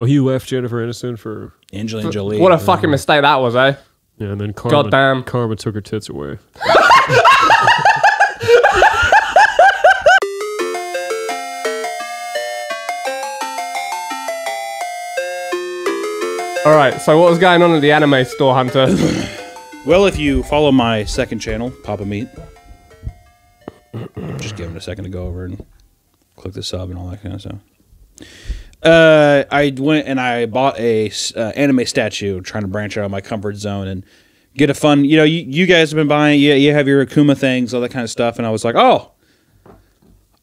Oh, he left Jennifer Aniston for Angelina Jolie. What a fucking mistake that was, eh? yeah, and then Karma, Goddamn. Karma took her tits away. All right. So what was going on at the anime store, Hunter? Well, if you follow my second channel, Papa Meat, just give him a second to go over and click the sub and all that kind of stuff. Uh, I went and I bought a uh, anime statue, trying to branch out of my comfort zone and get a fun. You know, you, you guys have been buying, yeah, you have your Akuma things, all that kind of stuff, and I was like, oh,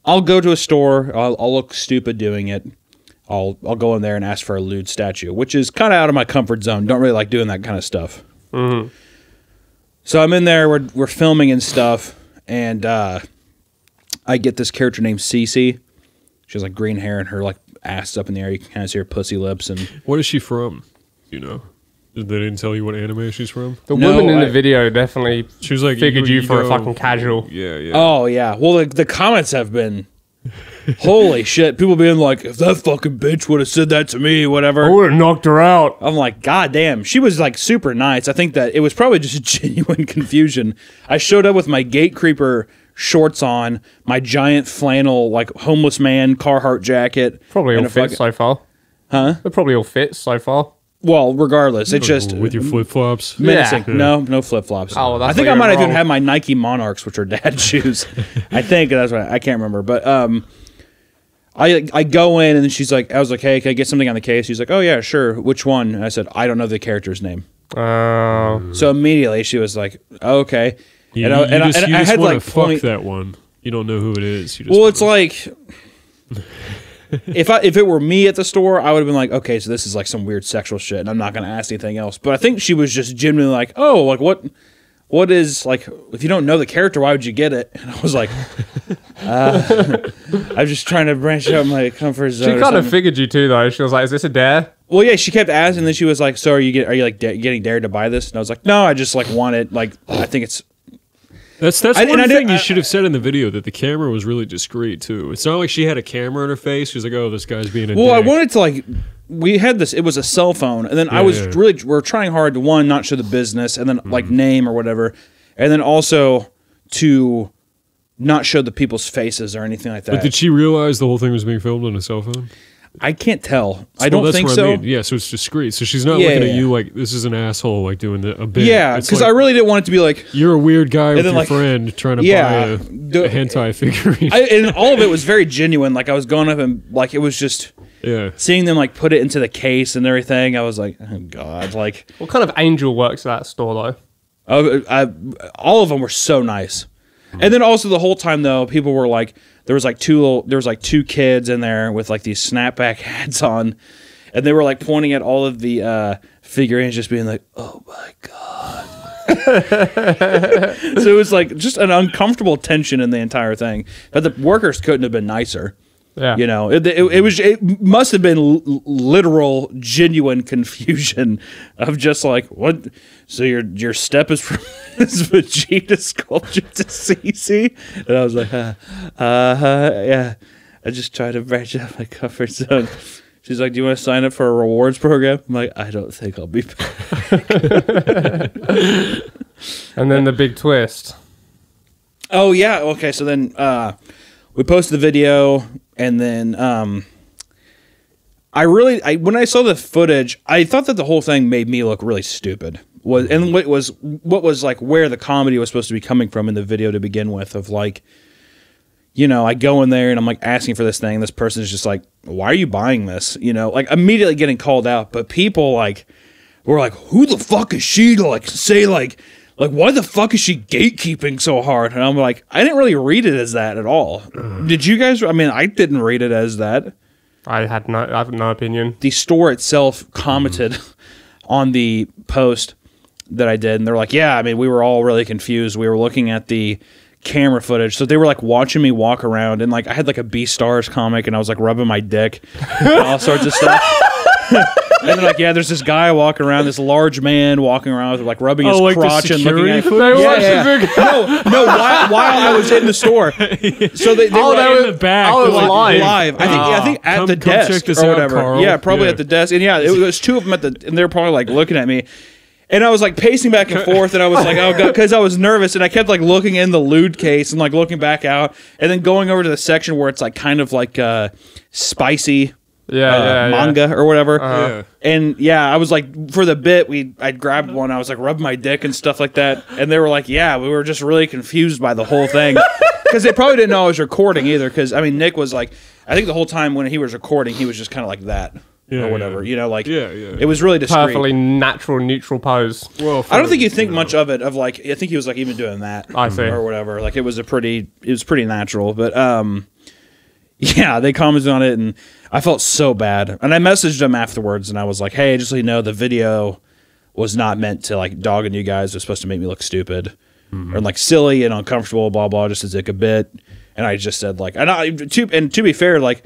I'll go to a store. I'll, I'll look stupid doing it. I'll I'll go in there and ask for a lewd statue, which is kind of out of my comfort zone. Don't really like doing that kind of stuff. So I'm in there. We're we're filming and stuff, and uh, I get this character named Cece. She has like green hair and her like ass up in the air. You can kind of see her pussy lips and What is she from? You know, they didn't tell you what anime she's from. The No, woman in I- the video definitely She was like figured you, for a go- fucking casual. Yeah, yeah. oh yeah. Well, the, the comments have been holy shit. People being like, if that fucking bitch would have said that to me, whatever. I would have knocked her out. I'm like, God damn. She was like super nice. I think that it was probably just a genuine confusion. I showed up with my gate creeper shorts on, my giant flannel, like homeless man Carhartt jacket. Probably all a fits so far. Huh? They probably all fit so far. Well, regardless, it just with your flip flops. menacing. Yeah. No, no flip flops. Oh, well, that's I think I you're might even wrong. have my Nike Monarchs, which are dad shoes. I think that's what I, I can't remember, but um, I I go in and she's like, I was like, hey, can I get something on the case? She's like, oh yeah, sure. Which one? And I said, I don't know the character's name. Uh, So immediately she was like, okay. You, and I, and I- just, and you I had want like to fuck point, that one. You don't know who it is. You just Well, it's wanna- like if I if it were me at the store, I would have been like, okay, so this is like some weird sexual shit, and I'm not gonna ask anything else. But I think she was just genuinely like, oh, like what, what is like if you don't know the character, why would you get it? And I was like, uh, I'm just trying to branch out my comfort zone. she kind of figured you too, though. She was like, "Is this a dare?" well, yeah, she kept asking, and then she was like, so are you get are you like da- getting dared to buy this? And I was like, no, I just like want it. Like I think it's That's that's I- one thing you should have said in the video that the camera was really discreet too. It's not like she had a camera in her face. She was like, "Oh, this guy's being a." Well, I wanted to like we had this. It was a cell phone, and then I was yeah. really we are trying hard to one not show the business, and then like Mm-hmm. name or whatever, and then also to not show the people's faces or anything like that. But did she realize the whole thing was being filmed on a cell phone? I can't tell. I don't that's think what so. I mean. Yeah, so it's discreet. So she's not Yeah, looking yeah, at you like this is an asshole, like doing the, a bit. Yeah, because like, I really didn't want it to be like. You're a weird guy with then, your like- friend trying to Yeah, buy a, the- a hentai figurine. I, and all of it was very genuine. Like I was going up and like it was just yeah. seeing them like put it into the case and everything. I was like, oh god, like What kind of angel works at that store, though? I, I, all of them were so nice. And then also the whole time though, people were like, there was like two little, there was like two kids in there with like these snapback hats on, and they were like pointing at all of the uh, figurines, just being like, "Oh my god." so it was like just an uncomfortable tension in the entire thing. But the workers couldn't have been nicer. Yeah. You know, it, it, it was it must have been l- literal, genuine confusion of just like what. So your your step is from this Vegeta sculpture to CC, and I was like, uh, uh, yeah. I just tried to branch out my comfort zone. She's like, "Do you want to sign up for a rewards program?" I'm like, "I don't think I'll be." And then the big twist. Oh yeah. Okay. So then uh, we posted the video, and then um, I really, I when I saw the footage, I thought that the whole thing made me look really stupid. Was and what was what was like where the comedy was supposed to be coming from in the video to begin with of like. You know, I go in there and I'm like asking for this thing. This person is just like, "Why are you buying this?" You know, like immediately getting called out. But people like were like, "Who the fuck is she to like say like like why the fuck is she gatekeeping so hard?" And I'm like, I didn't really read it as that at all. Did you guys? I mean, I didn't read it as that. I had no, I have no opinion. The store itself commented mm-hmm. on the post that I did, and they're like, "Yeah, I mean, we were all really confused. We were looking at the." camera footage so they were like watching me walk around and like i had like a b stars comic and i was like rubbing my dick and all sorts of stuff and then like, yeah, there's this guy walking around, this large man walking around, like rubbing his Oh, like the crotch and looking security at. footage? They Yeah, yeah. the video. No, no. While, while I was in the store, so they, they Oh, were they like, were in the back, Oh, it was like, live. live. I think, yeah, I think at Come- the come desk check this or out, whatever. Carl. Yeah, probably Yeah. at the desk. And yeah, it was two of them at the, and they were probably like looking at me. And I was like pacing back and forth, and I was like, oh god, because I was nervous, and I kept like looking in the lewd case and like looking back out, and then going over to the section where it's like kind of like uh, spicy Yeah, uh, yeah, yeah. manga or whatever. Yeah. And yeah, I was like, for the bit, we I grabbed one. I was like, rub my dick and stuff like that. And they were like, yeah, we were just really confused by the whole thing because they probably didn't know I was recording either. Because I mean, Nick was like, I think the whole time when he was recording, he was just kind of like that Yeah, or whatever. yeah. You know, like Yeah, yeah. It was really discreet. Perfectly natural, neutral pose. Well, I don't for- think you think much of it. Of like, I think he was like even doing that. I see. or whatever. Like it was a pretty, it was pretty natural. But um, yeah, they commented on it, and I felt so bad. And I messaged him afterwards, and I was like, hey, just so you know, the video was not meant to like dog on you guys. It was supposed to make me look stupid mm-hmm. or like silly and uncomfortable, blah blah, just as like a bit. And I just said like, and I to and to be fair, like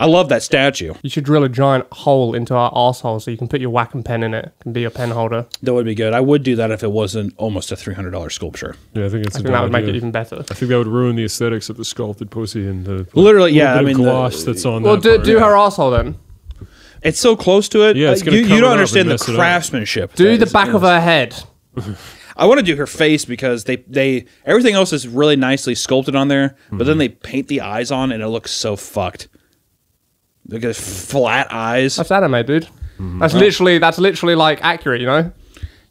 I love that statue. You should drill a giant hole into our asshole so you can put your whacking pen in it. It can be your pen holder. That would be good. I would do that if it wasn't almost a three hundred dollars sculpture. Yeah, I think it's I a think that would make it even better. I think that would ruin the aesthetics of the sculpted pussy and the Literally, little yeah, bit I of mean, the- gloss that's on. Well, that do, part. do her asshole then. It's so close to it. Yeah, it's Uh, gonna you, cover you don't understand the mess it up. craftsmanship. Do the back of her head. I want to do her face because they they everything else is really nicely sculpted on there, but then they paint the eyes on and it looks so fucked. Look at his flat eyes. That's anime, dude. Mm-hmm. That's literally that's literally like accurate, you know.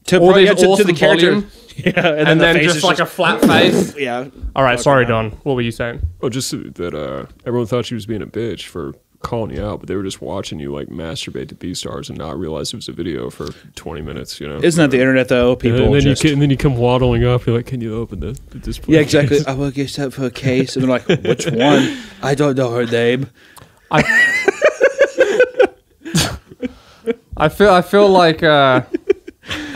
To, all pro- yeah, these to, to awesome the character. volume, Yeah, and, then, and the then face just is like a flat face. yeah. All right, sorry, Don. What were you saying? Oh, just that uh, everyone thought she was being a bitch for calling you out, but they were just watching you like masturbate to B stars and not realize it was a video for 20 minutes. You know. Isn't that the internet though? and People then, then just you ca- and then you come waddling up. You're like, "Can you open the, the display?" yeah, exactly. I will get set for a case, and they're like, "Which one? I don't know her name." I, I feel I feel like uh,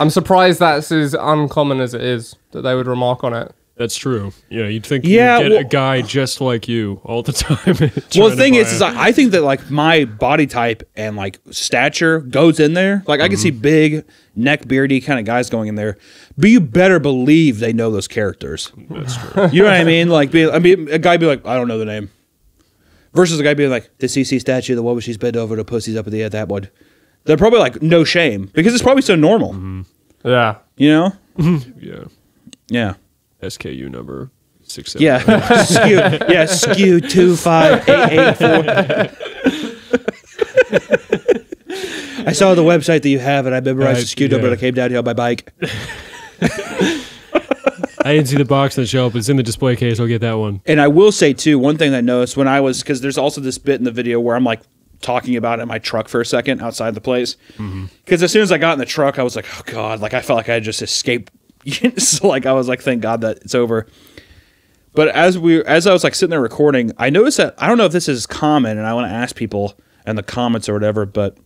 I'm surprised that's as uncommon as it is that they would remark on it. That's true. Yeah, you'd think Yeah, you'd get well- a guy just like you all the time. Well, the thing buy is, I, a- I I think that like my body type and like stature goes in there. Like I can see big, neck beardy kind of guys going in there, but you better believe they know those characters. that's true. You know what I mean? Like, be, I mean, a guy be like, I don't know the name, versus a guy being like, the CC statue, the one where she's bent over, the pussy's up at the end, that one. They're probably like, no shame because it's probably so normal. Yeah. You know? Yeah, Yeah. SKU number six. seven, Yeah. skew. Yeah. Skew two five eight eight four. I saw the website that you have, and I memorized Uh, the skew number. yeah. and I came down here on my bike. I didn't see the box on the shelf. It's in the display case. I'll get that one. And I will say too, one thing that I noticed when I was because there's also this bit in the video where I'm like talking about it in my truck for a second outside the place. Mm-hmm. Because as soon as I got in the truck, I was like, oh god, like I felt like I had just escaped. so like I was like, thank God that it's over. But as we as I was like sitting there recording, I noticed that I don't know if this is common, and I want to ask people in the comments or whatever, but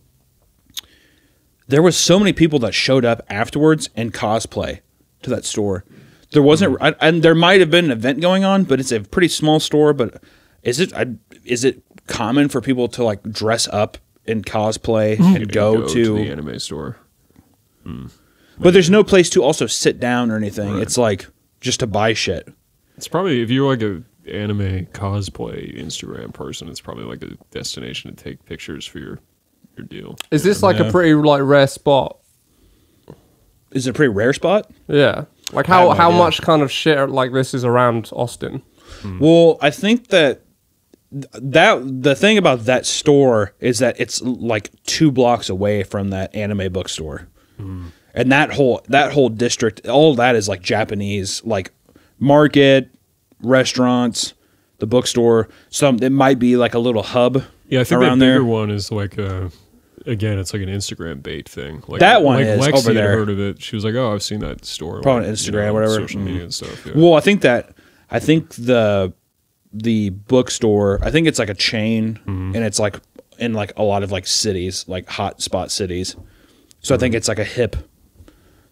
there was so many people that showed up afterwards in cosplay to that store. There wasn't, mm-hmm. I, and there might have been an event going on, but it's a pretty small store. But is it I, is it common for people to like dress up in cosplay mm-hmm. and go, to? the anime store. Hmm. but there's no place to also sit down or anything. It's like just to buy shit. It's probably if you're like a anime cosplay Instagram person, it's probably like a destination to take pictures for your your deal. Is this like Yeah. a pretty like rare spot? Is it a pretty rare spot? Yeah. Like how no how idea. much kind of shit like this is around Austin? Well, I think that that the thing about that store is that it's like two blocks away from that anime bookstore, and that whole that whole district, all that is like Japanese, like market, restaurants, the bookstore. Some it might be like a little hub. Yeah, I think around that bigger there. one is like uh again, it's like an Instagram bait thing. Like That one like is Lexi over had there. heard of it. She was like, "Oh, I've seen that store." Probably on like, Instagram, whatever. social media mm-hmm. and stuff. Yeah. Well, I think that I think the the bookstore. I think it's like a chain, mm-hmm. and it's like in like a lot of like cities, like hot spot cities. So I think mm-hmm. it's like a hip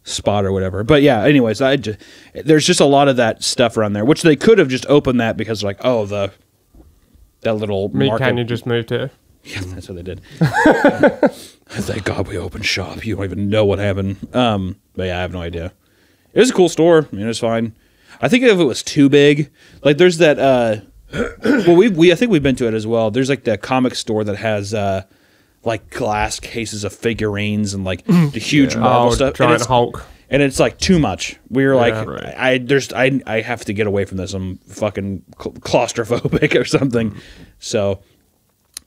spot or whatever. But yeah, anyways, I just, there's just a lot of that stuff around there, which they could have just opened that because like oh the that little Meat market. Canyon just moved here. Yeah, that's what they did. Thank God we opened shop. You don't even know what happened. Um, but yeah, I have no idea. It was a cool store. I mean, it was fine. I think if it was too big, like there's that. uh Well, we we I think we've been to it as well. There's like the comic store that has uh like glass cases of figurines and like the huge Marvel Oh, stuff. and giant it's- Hulk. and it's like too much. We were like, right. I there's I I have to get away from this. I'm fucking claustrophobic or something. So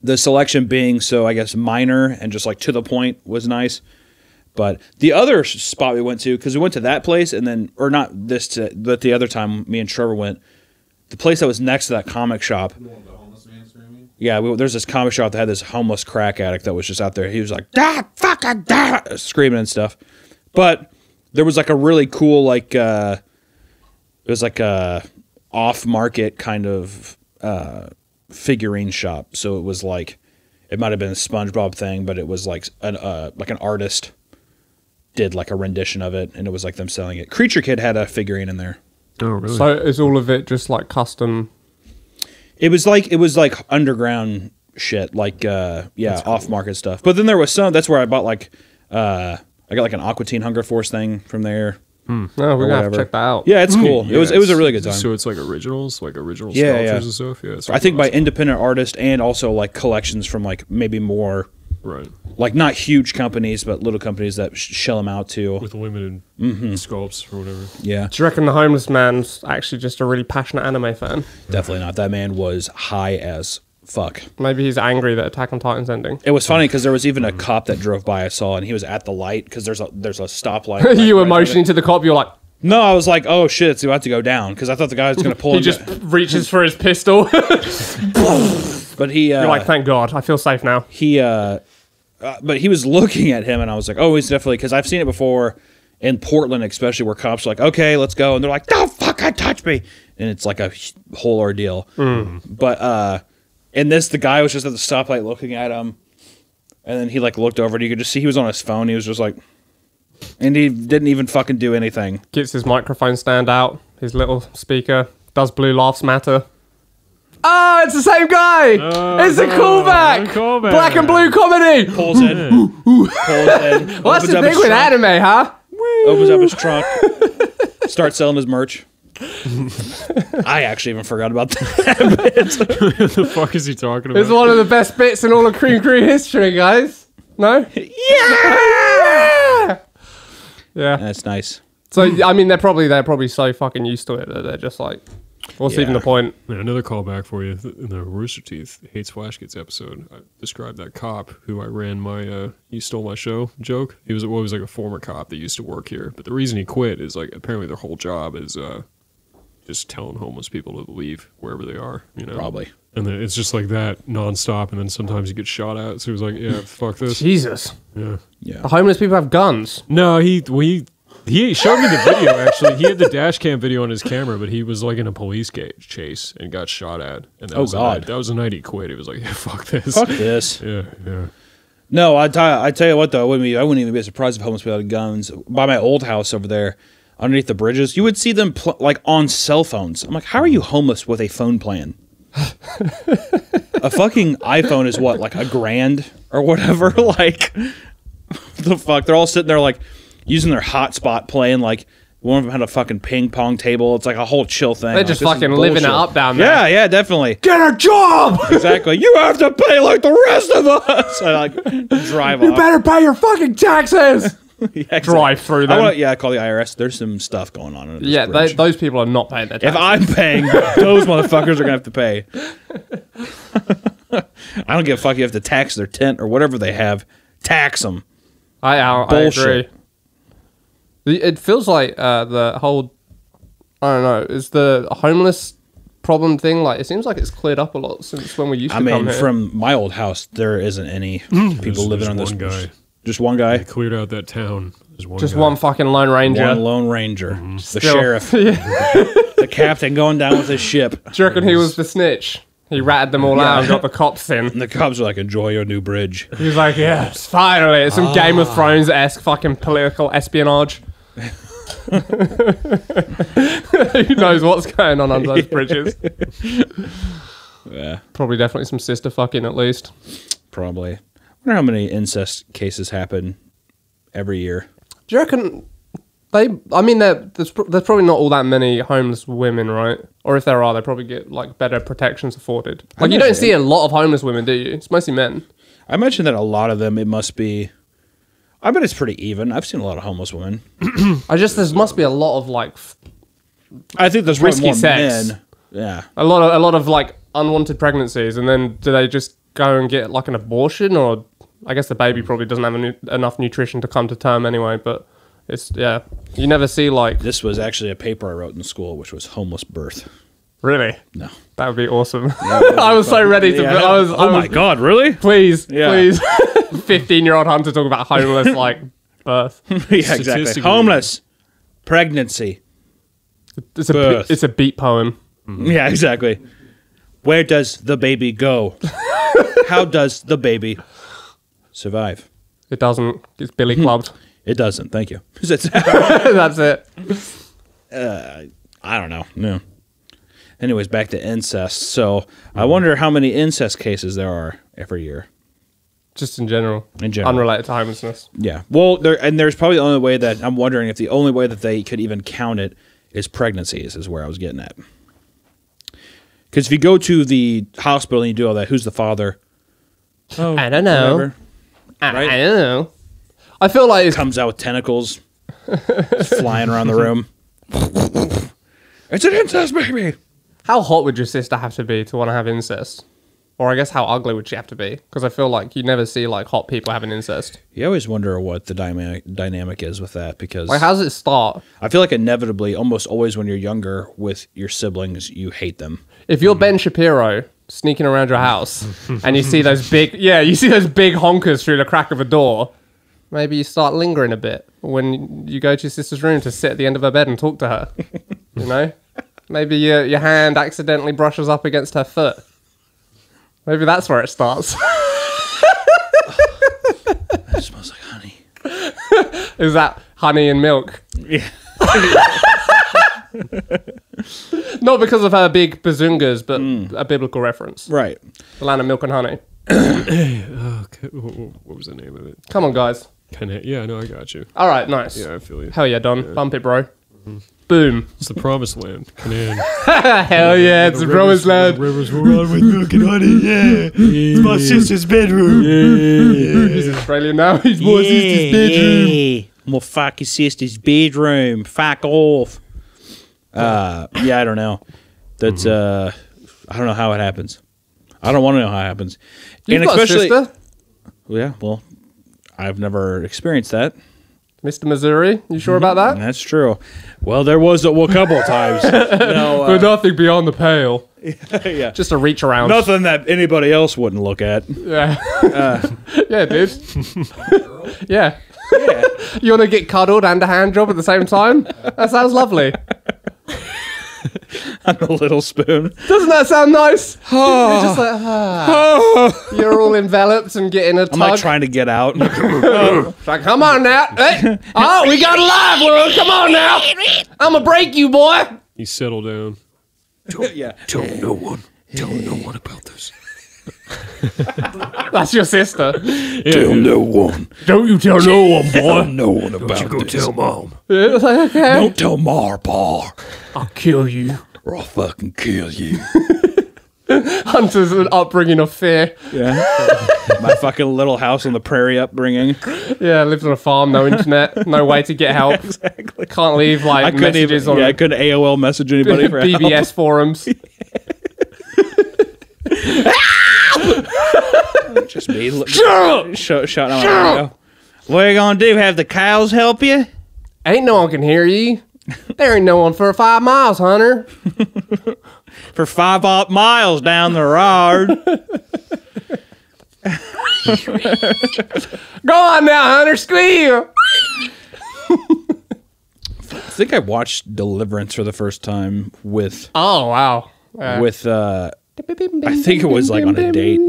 the selection being so I guess minor and just like to the point was nice. But the other spot we went to because we went to that place and then or not this to, but the other time me and Trevor went, the place that was next to that comic shop. Yeah, we, there's this comic shop that had this homeless crack addict that was just out there. He was like, "Ah, fucking da," screaming and stuff. But there was like a really cool like uh it was like a off market kind of uh figurine shop. So it was like it might have been a SpongeBob thing, but it was like an uh like an artist did like a rendition of it and it was like them selling it. Creature Kid had a figurine in there. Oh, really? So is all of it just like custom? It was like it was like underground shit, like uh yeah, off market stuff. But then there was some that's where I bought like uh I got like an Aqua Teen Hunger Force thing from there. No, we're gonna have to check that out. Yeah, it's cool. it was it was a really good time. So it's like originals, like original Yeah, sculptures yeah. and stuff. Yeah, it's I think by independent artists and also like collections from like maybe more right like not huge companies but little companies that sh- shell them out to with limited Mm-hmm. sculpts or whatever. Yeah, Do you reckon the homeless man's actually just a really passionate anime fan? definitely not. That man was high as fuck. Maybe he's angry that Attack on Titan's ending. It was funny because there was even Mm-hmm. a cop that drove by I saw and he was at the light because there's a there's a stoplight. right- you were right motioning to the cop. You're like, No, I was like, oh shit, it's about to go down because I thought the guy was gonna pull. he just down. reaches for his pistol. but he uh, You're like, thank God, I feel safe now. he uh, uh but he was looking at him and i was like oh he's definitely because i've seen it before in portland especially where cops are like okay let's go and they're like don't fucking touch me and it's like a whole ordeal but uh in this the guy was just at the stoplight looking at him and then he like looked over and you could just see he was on his phone he was just like and he didn't even fucking do anything Gets his microphone stand out, his little speaker. Does blue laughs matter? Oh, it's the same guy! Oh, it's a no, callback! a callback. Black and blue comedy! pulls in pulls in What's opens the up thing with trunk, anime, huh? opens up his trunk starts selling his merch I actually even forgot about that. what the fuck is he talking about? It's one of the best bits in all of Cream Crew history, guys. No? Yeah! Yeah. That's nice. So I mean, they're probably they're probably so fucking used to it that they're just like, what's Yeah. even the point? Yeah, another callback for you in the Rooster Teeth hates Flashgitz episode. I described that cop who I ran my uh, "you stole my show" joke. He was well, he was like a former cop that used to work here, but the reason he quit is like apparently their whole job is uh, just telling homeless people to leave wherever they are. You know, Probably. And then it's just like that nonstop, and then sometimes you get shot at. So he was like, "Yeah, fuck this." Jesus, Yeah. Yeah. the homeless people have guns. No, he we he showed me the video. Actually, he had the dash cam video on his camera, but he was like in a police ca- chase and got shot at. And that Oh, was the God. night- that was the night he quit. He was like, yeah, "Fuck this." Fuck this. Yeah, yeah. No, I tell I tell you what though, I wouldn't be I wouldn't even be surprised if homeless people had guns. By my old house over there, underneath the bridges, you would see them pl- like on cell phones. I'm like, how are you homeless with a phone plan? a fucking iPhone is what, like a grand or whatever. like, the fuck? They're all sitting there like using their hotspot, playing like. One of them had a fucking ping pong table. It's like a whole chill thing. They're just fucking living up down there. Yeah, yeah, definitely. Get a job. Exactly. You have to pay like the rest of us. I like drive you off. better pay your fucking taxes. Yeah, exactly. Drive through I wanna, yeah, I call the IRS. There's some stuff going on. Under this yeah, they, those people are not paying their if. I'm paying, those motherfuckers are gonna have to pay. I don't give a fuck. You have to tax their tent or whatever they have. Tax them. I, I, I agree. It feels like uh, the whole, I don't know, is the homeless problem thing like it seems like it's cleared up a lot since when we used to I come mean, here. from my old house, there isn't any people There's- living there's on this. one guy. Just one guy. Cleared out that town. There's one just guy. one fucking Lone Ranger. One lone ranger. The Still- sheriff. the captain going down with his ship. Do you reckon he was the snitch? He ratted them all out and got the cops in. And the cops were like, enjoy your new bridge. He was like, yes, finally. It's some Game Ah. of Thrones esque fucking political espionage. Who knows what's going on under those bridges? Yeah, Probably definitely some sister fucking at least. probably. Wonder how many incest cases happen every year. Do you reckon they? I mean, there's there's probably not all that many homeless women, right? Or if there are, they probably get like better protections afforded. Like you don't see a lot of homeless women, do you? It's mostly men. I mentioned that a lot of them, it must be. I bet it's pretty even. I've seen a lot of homeless women. I just there must be a lot of like I think there's Risky sex. men. Yeah, a lot of a lot of like unwanted pregnancies, and then do they just go and get like an abortion, or I guess the baby probably doesn't have nu- enough nutrition to come to term anyway. But it's yeah, you never see like this was actually a paper I wrote in school, which was homeless birth. really. No. That would be awesome. I was so ready to. Yeah, I was. I oh my god, really? Please, Yeah. please. Fifteen-year-old Hunter talk about homeless like birth. yeah, exactly. Statistically- Homeless, pregnancy. It's a Birth. it's a beat poem. Mm-hmm. Yeah, exactly. Where does the baby go? How does the baby survive? It doesn't. It's Billy hmm. clubbed. It doesn't. Thank you. That's it. Uh, I don't know. No. Anyways, back to incest. So I wonder how many incest cases there are every year. Just in general. In general. Unrelated to homelessness. Yeah. Well, there and there's probably the only way that I'm wondering if the only way that they could even count it is pregnancies. Is where I was getting at. Because if you go to the hospital and you do all that, who's the father? Oh, I don't know. whatever. I, Right. I don't know. I feel like Comes out with tentacles, flying around the room. it's an incest baby. How hot would your sister have to be to want to have incest? Or I guess how ugly would she have to be? Because I feel like you never see like hot people having incest. You always wonder what the dynamic dynamic is with that because Like, how does it start? I feel like inevitably, almost always when you're younger with your siblings, you hate them. If you're Ben Shapiro sneaking around your house and you see those big, yeah, you see those big honkers through the crack of a door, maybe you start lingering a bit when you go to your sister's room to sit at the end of her bed and talk to her. you know, maybe your your hand accidentally brushes up against her foot. Maybe that's where it starts. It smells like honey. Is that honey and milk? Yeah. Not because of her big bazungas, but Hmm. a biblical reference. Right. The land of milk and honey. Okay, wh- wh- what was the name of it? Come on, guys. Kinda, yeah, no, I got you. All right, nice. Yeah, I feel you. Hell yeah, Don. Bump it, bro. Boom. It's the promised land. Canaan. Hell yeah, it's the promised land. Rivers will run with milk and honey. Yeah, it's my sister's bedroom. Yeah. He's Australian now. He's my sister's bedroom. Yeah. I'm gonna fuck your sister's bedroom. Fuck off. Uh, yeah, I don't know. That's uh, I don't know how it happens. I don't want to know how it happens. You've got a sister, yeah, well, I've never experienced that. Mr. Missouri. You sure about that? That's true. Well, there was a, well, a couple of times. no, But nothing beyond the pale. yeah, Just a reach around. nothing that anybody else wouldn't look at. Yeah. yeah, dude. yeah. You want to get cuddled and a hand job at the same time? That sounds lovely. On the little spoon. Doesn't that sound nice? Ah. You're just like, ah. ah. You're all enveloped and getting a tug. I'm like trying to get out. It's like, come on now. Hey. Oh, we got a live world. Come on now. I'm going to break you, boy. You settle down. yeah. Tell no one. Tell no one about this. That's your sister. Tell no one. Don't you tell no one, Tell no one about Don't You go this. tell mom. It's like, okay. Don't tell Mar, Paul, I'll kill you. Or I'll fucking kill you. Hunter's an upbringing of fear. Yeah. My fucking little house on the prairie upbringing. Yeah, lives on a farm, no internet, no way to get help. Exactly. Can't leave like I couldn't even. messages on Yeah, I couldn't AOL message anybody for help. BBS forums. Just me. look- Shut, shut out my window. What are you gonna do? Have the cows help you? Ain't no one can hear you. There ain't no one for five miles, Hunter. For five odd miles down the road. Go on now, Hunter, squeal. I think I watched Deliverance for the first time with Oh wow. Uh, with. uh I think it was like on a date.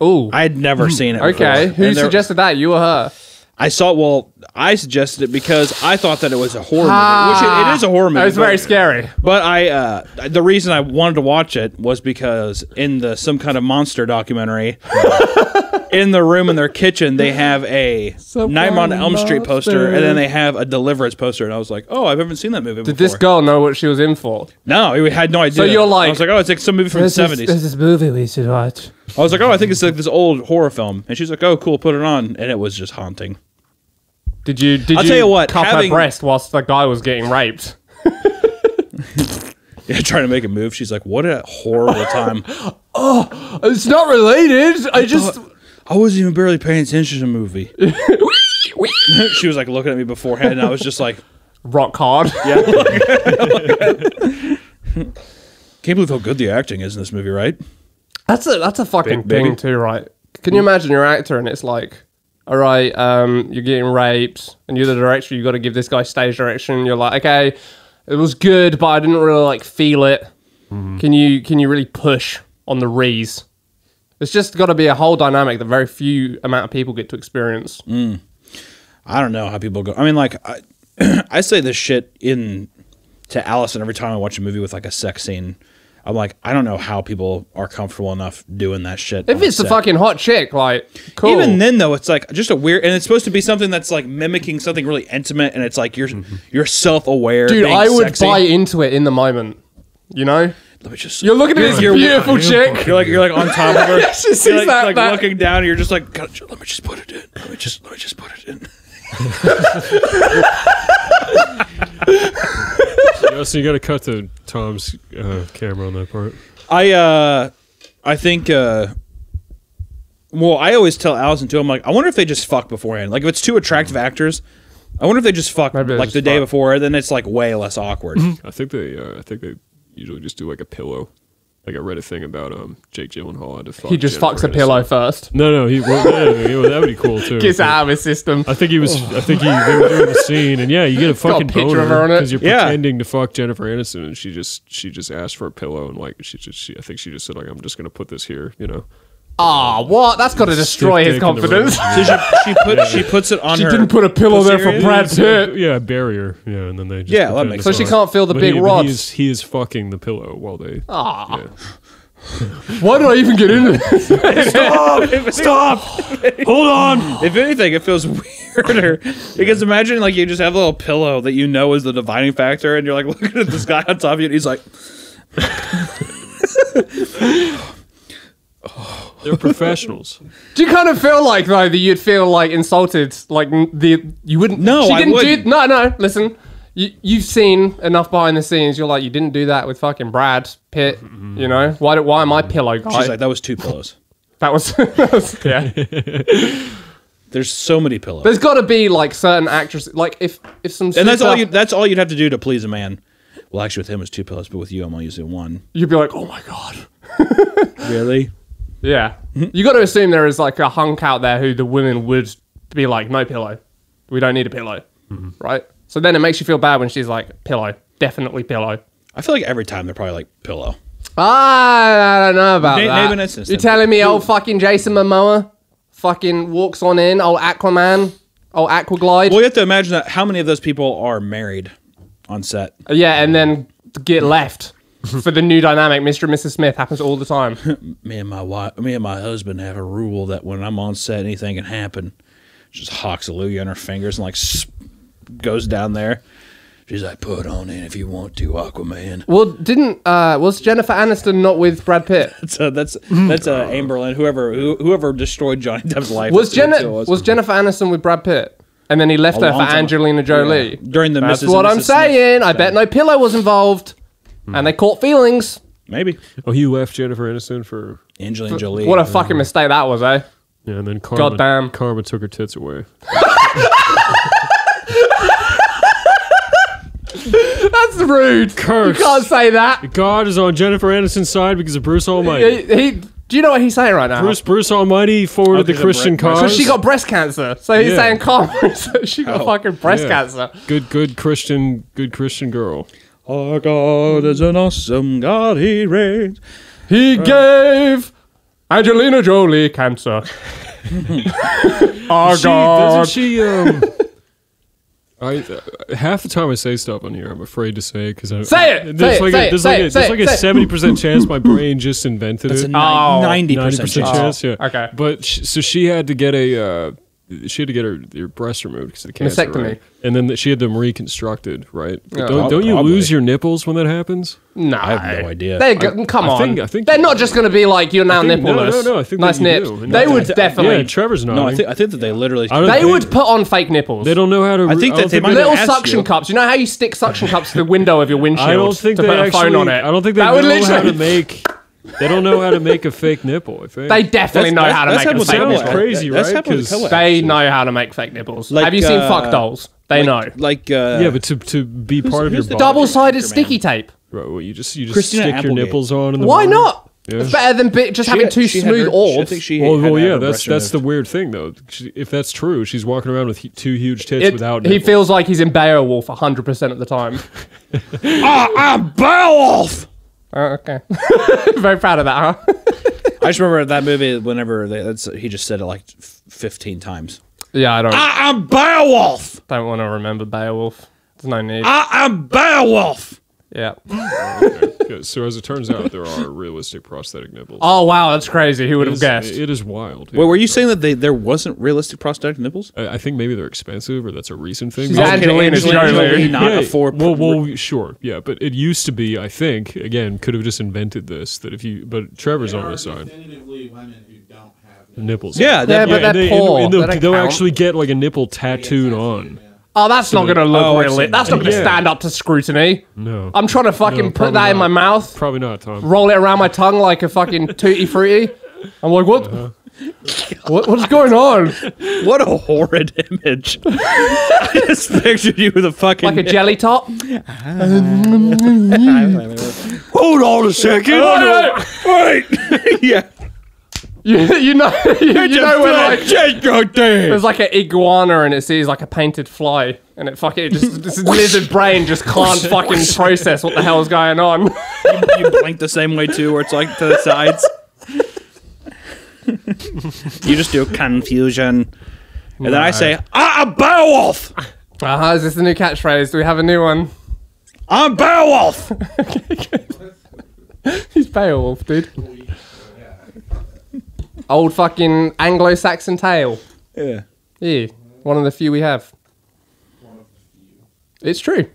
Oh, I had never seen it. okay. before. Who And there- suggested that? You or her? I saw. It. Well, I suggested it because I thought that it was a horror movie, which it, it is a horror movie. It was very scary. But I, uh, the reason I wanted to watch it was because in the some kind of monster documentary, in the room in their kitchen, they have a Nightmare on Elm Street poster, and then they have a Deliverance poster, and I was like, oh, I haven't seen that movie. Did this girl know what she was in for? No, we had no idea. So you're like- I was like, oh, it's like some movie from the seventies. this movie we should watch. I was like, oh, I think it's like this old horror film, and she's like, oh, cool, put it on, and it was just haunting. Did you? Did I'll you tell you what, cup having- her breast whilst the guy was getting raped? Yeah, trying to make a move. She's like, what a horrible time. Oh, it's not related. I just. I wasn't even barely paying attention to the movie. she was like looking at me beforehand, and I was just like, Rock hard. Yeah. Can't believe how good the acting is in this movie, right? That's a that's a fucking Big baby. thing too, right? Can you imagine you're actor and it's like, all right, um, you're getting raped and you're the director. You've got to give this guy stage direction. You're like, okay, it was good, but I didn't really like feel it. Can you can you really push on the rees? It's just got to be a whole dynamic that very few amount of people get to experience. I don't know how people go. I mean, like, I, I say this shit in to Allison every time I watch a movie with like a sex scene. I'm like, I don't know how people are comfortable enough doing that shit. If it's a fucking hot chick, like, cool. Even then, though, it's like just a weird, and it's supposed to be something that's like mimicking something really intimate, and it's like you're mm-hmm. you're self aware. dude, I would buy into it in the moment. You know, Let me just. you're looking at this You're- beautiful chick. You're like you're like on top of her. She sees you're like, that- like that- looking down. And you're just like, "God, let me just put it in. Let me just let me just put it in. Yeah, so you got to cut to Tom's uh, camera on that part. I uh, I think uh, well, I always tell Allison too. I'm like, I wonder if they just fuck beforehand. Like if it's two attractive actors, I wonder if they just fuck Maybe they like just the day fuck. before. Then it's like way less awkward. I think they, uh, I think they usually just do like a pillow. Like I read a thing about um Jake Gyllenhaal had to fuck. He just Jennifer fucks a Aniston. pillow first. No, no, he. Well, yeah, yeah, well, that would be cool too. Gets But out of his system. I think he was. I think he. They were doing the scene, and yeah, you get a fucking picture of boner on it. because you're Yeah. pretending to fuck Jennifer Aniston, and she just she just asked for a pillow, and like she just she, I think she just said like I'm just gonna put this here, you know. Ah, what? That's got to destroy his dick in the confidence. so she, she put she puts it on She her. didn't put a pillow there for pussy Brad It's a- Pitt. yeah, barrier. Yeah, and then they just Yeah, that pretend makes to So she fuck. can't feel the But big he, but rods. He is, he is fucking the pillow while they. Ah, Yeah. why did I even get into this? Stop! Stop! Hold on. If anything, it feels weirder because imagine like you just have a little pillow that you know is the dividing factor, and you're like looking at this guy on top of you, and he's like, They're professionals. Do you kind of feel like though that you'd feel like insulted, like the you wouldn't? No, she I didn't wouldn't. do. No, no. Listen, you you've seen enough behind the scenes. You're like, you didn't do that with fucking Brad Pitt. You know why? do- Why am I pillow guy? she's like, that was two pillows. that was, that was yeah. There's so many pillows, There's got to be like certain actresses, like if if some and that's all you. That's all you'd have to do to please a man. Well, actually, with him it's two pillows, but with you, I'm only using one. you'd be like, oh my god. Really? Yeah. Mm-hmm. You got to assume there is like a hunk out there who the women would be like, no pillow. We don't need a pillow. Mm-hmm. Right? So then it makes you feel bad when she's like, pillow. Definitely pillow. I feel like every time they're probably like pillow. Ah, I don't know about that. name an instance You're telling me old fucking Jason Momoa fucking walks on in, old Aquaman, old Aquaglide? Well, you have to imagine that how many of those people are married on set. yeah, and then get left for the new dynamic. Mr. and Mrs. Smith happens all the time. Me and my wife, me and my husband have a rule that when I'm on set, anything can happen. Just hawks a loogie on her fingers and like s- goes down there. She's like, "Put on in if you want to, Aquaman." well, didn't uh was Jennifer Aniston not with Brad Pitt? So that's that's uh, Amberlyn, whoever who, whoever destroyed Johnny Depp's life. Was that's who Jenna it was. Jennifer Aniston with Brad Pitt, and then he left A her for time- Angelina Jolie Yeah. During the That's Mrs. what and I'm Smith saying. I bet no pillow was involved, and they caught feelings. maybe Oh, he left Jennifer Aniston for Angelina Jolie. What a fucking mistake that was, eh? yeah, and then Karma. Goddamn. Karma took her tits away. That's rude. Curse. You can't say that. God is on Jennifer Aniston's side because of Bruce Almighty. He, he- do you know what he's saying right now? Bruce Bruce Almighty forwarded Okay, the so Christian Brett- cause. so she got breast cancer. So he's Yeah. saying karma. so she got Oh, fucking breast yeah. cancer. good good Christian good Christian girl. Our God is an awesome God. He reigns. He gave Angelina Jolie cancer. Our she, doesn't she? Um, I uh, half the time I say stuff on here, I'm afraid to say because I Say it! There's Say it! like Say a, there's like it! a, Say there's it! a seventy percent chance my brain just invented That's a it. Oh. ninety Ninety percent percent chance. chance, yeah. Okay. But sh- so she had to get a. Uh, she had to get her, her breast removed because of the cancer, Mastectomy. right? and then she had them reconstructed, right? But don't, don't you Probably. lose your nipples when that happens? No, I have no idea. They go, come I on. think- I think- they're not just going to be like you're now I think- no, nippleless. no, no, I think nice that you nips. do. And They I would think- definitely. Yeah, Trevor's not. No, I think I think that they literally. I don't they think- would put on fake nipples. They don't know how to. I think don't that they might little have asked suction you. cups. You know how you stick suction cups to the window of your windshield I don't think to they put a actually. phone on it. I don't think they that know would how literally. to make. They don't know how to make a fake nipple. I think They definitely know how to make a fake Sounds Colette. nipple. crazy, That's right? happened with 'Cause Colette, They know how to make fake nipples. Like, Have you seen uh, fuck dolls? They know. Like uh, yeah, but to, to be part of your body, Double-sided sticky tape. Right, well, you just you just Christina stick your nipples on. In the Why morning. not? Yeah. It's better than just she having had- two she had smooth her- I orbs. think she Well, had well, yeah, her that's breast that's the weird thing though. She- If that's true, she's walking around with he- two huge tits It- without. he feels like he's in Beowulf 100% of the time. Ah, I'm Beowulf. Oh, okay. Very proud of that, huh? I just remember that movie. Whenever they, that's, he just said it like f- fifteen times. yeah, I don't, I, I'm Beowulf. don't want to remember Beowulf. There's no need. I, I'm Beowulf. Yeah. Yeah, so as it turns out, there are realistic prosthetic nipples. Oh, wow, that's crazy. Who would have guessed? It is wild. Wait, were you saying that they, there wasn't realistic prosthetic nipples? I I think maybe they're expensive, or that's a recent thing. She's Angelina Jolie. not Yeah, a four. Well, well, sure, yeah, but it used to be. I think again, could have just invented this. That if you, but Trevor's There on are side. definitively women who don't have Nipples. Yeah, Yeah, that, but and they're they, poor. And, they'll, they'll actually get like a nipple tattooed on. Oh, that's not going to look Oh, I've really. That's not going to Yeah. stand up to scrutiny. No, I'm trying to fucking No, put probably that in my mouth, probably not, Tom. roll it around my tongue like a fucking tutti frutti. I'm like, what? Uh-huh. what? What's going on? what a horrid image! I just pictured you with a fucking Like a jelly top? Hold on a second. Wait. yeah. You, you know, you, you know when like Just right there. there's like an iguana and it sees like a painted fly and it fucking it just this lizard brain just can't fucking process what the hell's going on. you blink the same way too, where it's like to the sides. you just do confusion, and then I say, "I'm Beowulf. Uh-huh, is this the new catchphrase? Do we have a new one? I'm Beowulf." He's Beowulf, dude. Old fucking Anglo-Saxon tale. yeah. Yeah, one of the few we have. It's true.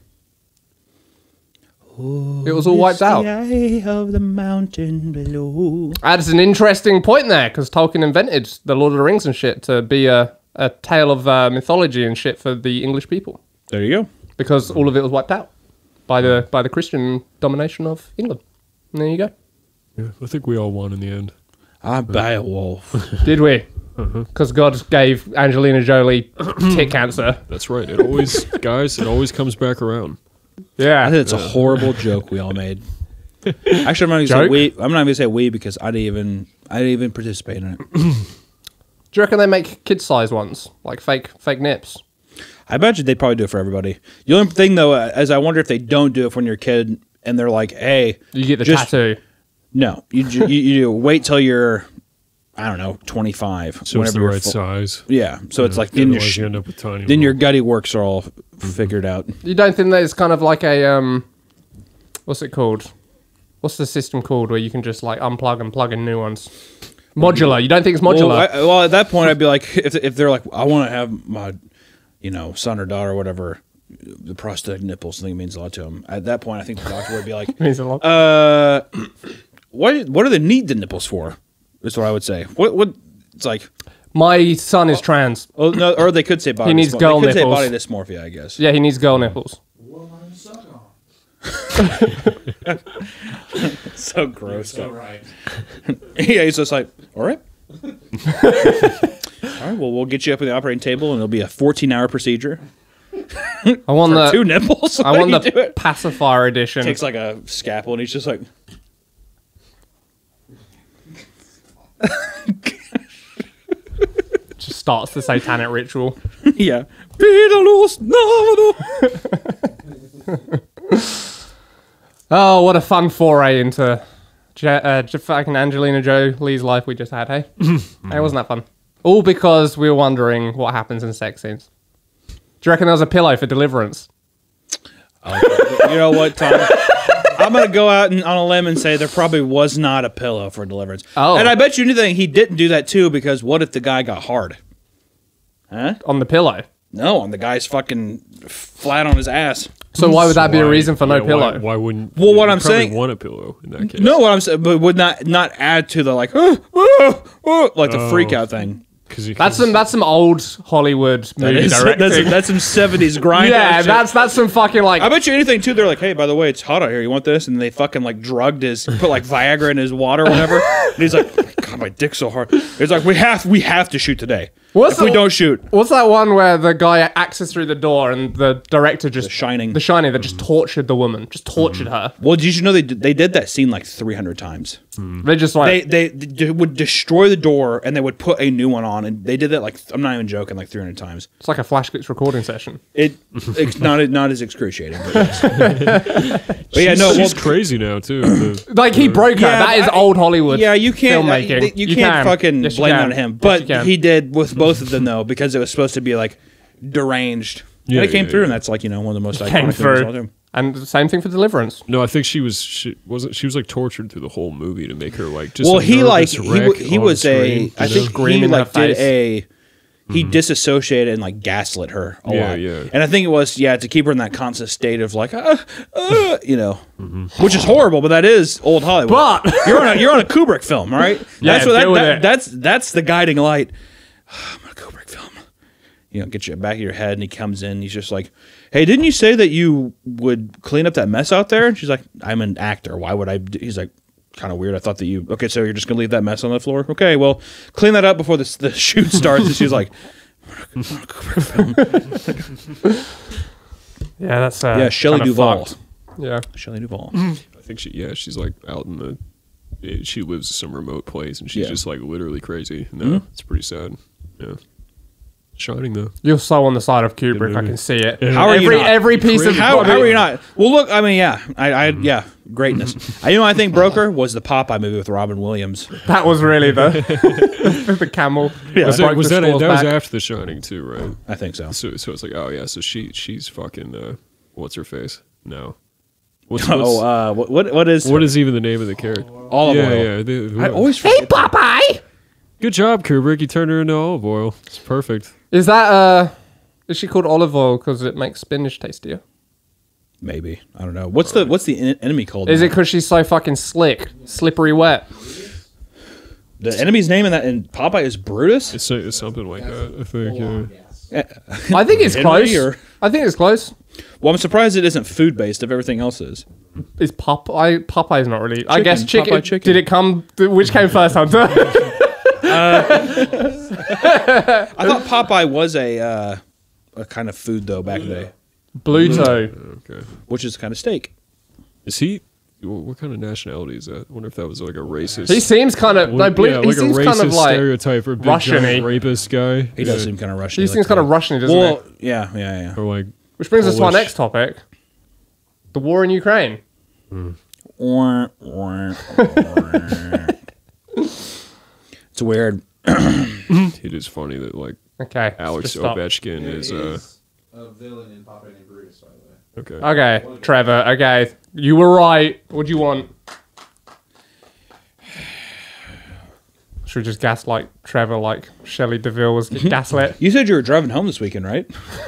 It was all wiped out. eye of the mountain below. That's an interesting point there, because Tolkien invented the Lord of the Rings and shit to be a, a tale of uh, mythology and shit for the English people, There you go. because all of it was wiped out by the by the Christian domination of England. And there you go. Yeah, I think we all won in the end. I'm Beowulf. Did we? Because God gave Angelina Jolie tit cancer. That's right. It always, guys, it always comes back around. Yeah. I think it's a horrible joke we all made. Actually, I'm not even gonna say Joke? we. I'm not gonna say we because I didn't even. I didn't even participate in it. Do you reckon they make kid size ones, like fake fake nips? I imagine they'd probably do it for everybody. The only thing though, uh, is I wonder if they don't do it when you're a kid and they're like, "Hey, You get the Just- tattoo. No, you you, you do wait till you're, I don't know, 25. So it's the right full- size. Yeah, so it's like then your you end up with tiny. then your gutty works are all figured out. You don't think there's kind of like a um, what's it called? What's the system called where you can just like unplug and plug in new ones? Modular. You don't think it's modular? Well, I, well, at that point, I'd be like, if, if they're like, I want to have my, you know, son or daughter or whatever, the prosthetic nipples, I think it means a lot to them. At that point, I think the doctor would be like, Means a lot. uh, what what do they need the nipples for? Is what I would say. What what it's like. My son is trans. Oh, oh no, or they could say body. He needs dysmorphia. girl they could nipples. say body dysmorphia, I guess. Yeah, he needs girl nipples. What am I to suck on? So gross. So right. yeah, he's just like, all right. all right, well, we'll get you up at the operating table, and it'll be a 14-hour procedure. I want For the two nipples. I want the pacifier edition. takes like a scalpel, and he's just like, Just starts the satanic ritual. yeah. Beetlejuice, no, Oh, what a fun foray into Je- uh, Je- fucking Angelina Jolie's life we just had, hey? hey, wasn't that fun? All because we were wondering what happens in sex scenes. Do you reckon there was a pillow for deliverance? you know what, Tom? I'm gonna go out and, on a limb and say there probably was not a pillow for deliverance. Oh. and I bet you anything he didn't do that too because what if the guy got hard? Huh? On the pillow. No, on the guy's fucking flat on his ass. So why would that be a reason for no yeah, pillow? Why, wouldn't? Well, yeah, what I'm probably saying- want a pillow in that case. No, what I'm saying, but would not not add to the like, "Ah, ah, ah," like the freak out thing. Because That's some that's some old Hollywood That movie is, directing. that's, that's some '70s grind. yeah, shit. that's that's some fucking like I bet you anything too. They're like, hey, by the way, it's hot out here. You want this? And they fucking like drugged his, put like Viagra in his water, or whatever. and he's like, God, my dick's so hard. It's like, we have, we have to shoot today. What's if we don't shoot, What's that one where the guy axes through the door and the director just The Shining. the shining that just tortured the woman, just tortured her. well, did you know they did, they did that scene like 300 times? They just like They, they they would destroy the door and they would put a new one on, and they did that like I'm not even joking, like 300 times. it's like a Flashgitz recording session. It it's not not as excruciating. But, yes. But yeah, no, she's well, crazy now too. The- Like he broke her. Yeah, that is I- old Hollywood. Yeah, you can't. uh, filmmaking. you, can't can. fucking Yes, you blame it can. on him. But you can. he did with both of them though, because it was supposed to be like deranged. Yeah, and it came yeah, through, yeah. and that's like you know one of the most iconic came things of all through. time. And the same thing for Deliverance. no, I think she was she wasn't she was like tortured through the whole movie to make her like just. Well, a he like nervous he, w- he was a. screen, I think Scream he like did face. a. He disassociated and like gaslit her a Yeah, lot. yeah. And I think it was yeah to keep her in that constant state of like, uh, uh, you know, Mm-hmm. which is horrible, but that is old Hollywood. But- you're on a you're on a Kubrick film, right? Yeah, that's what that, that- that's that's the guiding light. I'm on a Kubrick film. You know, get you back of your head, and he comes in. He's just like, "Hey, didn't you say that you would clean up that mess out there?" And she's like, "I'm an actor. Why would I?" Do? He's like, "Kind of weird. I thought that you. Okay, so you're just gonna leave that mess on the floor? Okay, well, clean that up before the the shoot starts." And she's like, "I'm on film." Yeah, that's uh, Yeah, Shelley Duvall. fucked. Yeah. Shelley Duvall. I think she yeah she's like out in the. She lives in some remote place and she's Yeah. Just like literally crazy. No, it's pretty sad. Yeah, Shining though. You're so on the side of Kubrick. I can see it. How are you every not? every piece of How, how are you not? Well, look, I mean, yeah, I, I yeah, greatness. I, you know, I think broker was the Popeye movie with Robin Williams. That was really the the camel. Yeah. Was Broke that, was the that, squirrel's that was after The Shining too, right? I think so. So so it's like oh yeah, so she she's fucking uh, what's her face? No, what's, Oh, uh, what what what is what is even the name of the character? olive yeah, oil? yeah. the- I always forget. Popeye. good job, Kubrick. You turned her into olive oil. It's perfect. Is that uh? Is she called olive oil because it makes spinach tastier? Maybe I don't know. What's the what's the en- enemy called? Is now? it because she's so fucking slick, slippery wet? the enemy's name in that in Popeye is Brutus? It's, it's something like that. I think. Yeah. I think it's Henry close. or- I think it's close. Well, I'm surprised it isn't food based if everything else is. Is Popeye? Popeye's not really. I guess chicken. Popeye chicken. Did it come? Which came first, Hunter? Uh, I thought Popeye was a uh, a kind of food though back in the day, Bluto. Mm-hmm. Okay. which is kind of steak. Is he? wh- What kind of nationality is that? I wonder if that was like a racist. He seems kind of like blue. yeah, he like a racist kind of like stereotype or big Russian-y. giant rapist guy. He does seem kind of Russian. he seems kind of Russian, doesn't Well, he? yeah, yeah, yeah. Or like Which brings us to our Polish. next topic: the war in Ukraine. Hmm. Wah, wah, wah. it's weird. it is funny that like Okay, Alex stop. Ovechkin There is. is Uh, a villain in Papa and Brutus, by the way. okay. Okay, Trevor. Okay, you were right. What do you want? Should we just gaslight Trevor like Shelley Duvall was gaslit? You said you were driving home this weekend, right?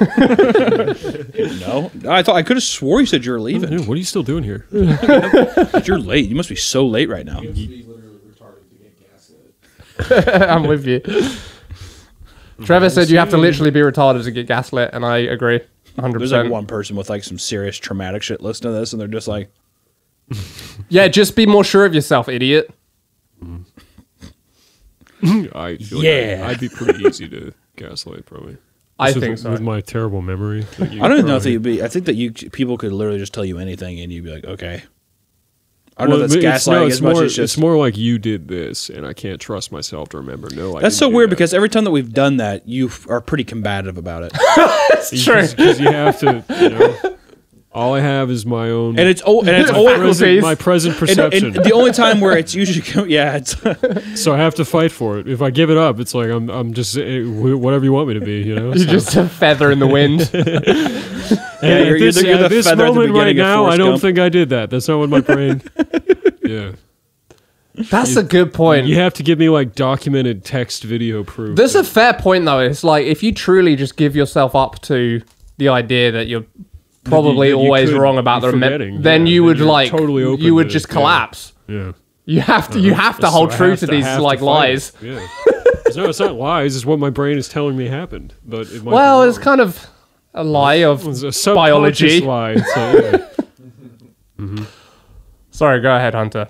no, I thought I could have swore you said you were leaving. Dude, what are you still doing here? You're late. You must be so late right now. You have to be literally retarded to get gaslit. I'm with you. Trevor said you have to literally be retarded to get gaslit, and I agree, 100. There's like percent one person with like some serious traumatic shit listening to this, and they're just like, Yeah, just be more sure of yourself, idiot. I feel Yeah. like I'd, I'd be pretty easy to gaslight, probably. I Just think with, so. With my terrible memory. like, I don't even know if you'd be. I think that you people could literally just tell you anything, and you'd be like, okay. I don't Well, know if that's but it's- no, gaslighting it's as much more, as just. It's more like you did this, and I can't trust myself to remember. No, I that's didn't so weird that. because every time that we've done that, you are pretty combative about it. It's true. because you have to. You know, All I have is my own. and it's oh, and it's my always present, my present perception. and the only time where it's usually co- yeah, it's so I have to fight for it. If I give it up, it's like I'm I'm just eh, whatever you want me to be. You know. You're So- just a feather in the wind. yeah, at you're, this, you're, you're at the this feather the moment right now, I don't Gump. think I did that. That's not what my brain. yeah. That's a good point. You have to give me like documented text video proof. There's a fair point though. It's like if you truly just give yourself up to the idea that you're probably that you always could wrong about be the mem- then yeah, you would you're like totally open you would just yeah. collapse. yeah. You have to you uh-huh. have to hold So I true have to these like to fight it. lies. Yeah. It's no, it's not lies. It's what my brain is telling me happened. But it might Well, it's kind of a lie of It's a biology. lie. So, yeah. Mm-hmm. Sorry, go ahead, Hunter.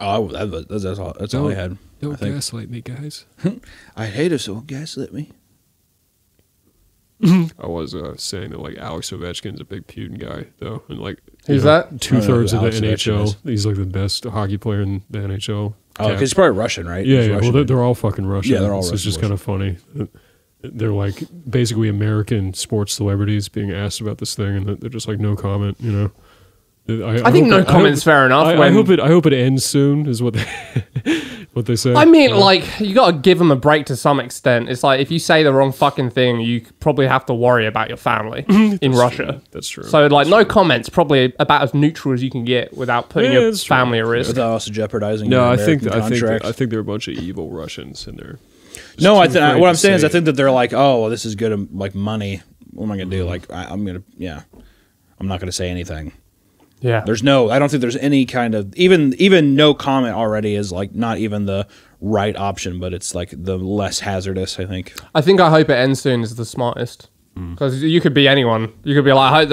Oh, that was, that's, that's all. That's all I Don't- had. I Don't think. gaslight me, guys. I hate it so gaslit me. I was uh, saying that like Alex Ovechkin's a big Putin guy, though, and like Who's you know, that? Two thirds of the Alex NHL. He's like the best hockey player in the NHL. Oh, because he's probably Russian, right? Yeah, He's yeah. Well, they're, they're all fucking Russian. Yeah, they're all so It's Russian just kind of funny. They're like basically American sports celebrities being asked about this thing, and they're just like no comment. You know. I, I think no it- comment's fair enough. I, I hope it. I hope it ends soon. Is what they what they say. I mean, Yeah. like you got to give them a break to some extent. It's like if you say the wrong fucking thing, you probably have to worry about your family in Russia. that's true. So like no comments, probably about as neutral as you can get without putting Yeah, your that's true. family at risk. without also jeopardizing. no, your I think American I think contract. I think there are a bunch of evil Russians in there. Just no, I too th- afraid what I'm saying is, say I think that they're like, oh, well, this is good, um, like money. What am I gonna do? Like, I, I'm gonna, yeah, I'm not gonna say anything. Yeah, There's no, I don't think there's any kind of even even no comment already is like not even the right option, but it's like the less hazardous. I think. I think I hope it ends soon is the smartest Hmm. because you could be anyone. You could be like, I hope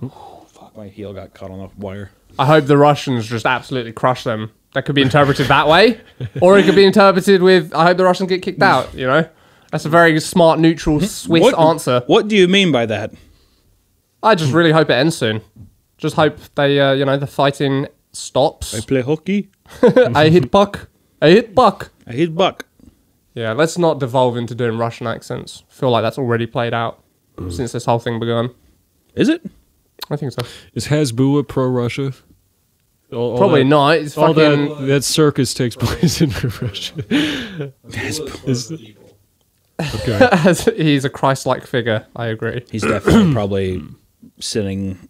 the Fuck, my heel got caught on the wire. I hope the Russians just absolutely crush them. That could be interpreted that way, or it could be interpreted with I hope the Russians get kicked out. You know, that's a very smart, neutral Swiss what answer. What do you mean by that? I just really hope it ends soon. Just hope they, uh, you know, the fighting stops. I play hockey. I hit puck. I hit puck. I hit buck. Yeah, let's not devolve into doing Russian accents. feel like that's already played out since this whole thing begun. Is it? I think so. is Hasbullah pro Russia? All- all Probably that- not. It's All fucking. that that circus takes place in Russia. Is- okay. he's a Christ-like figure. I agree. He's definitely probably sitting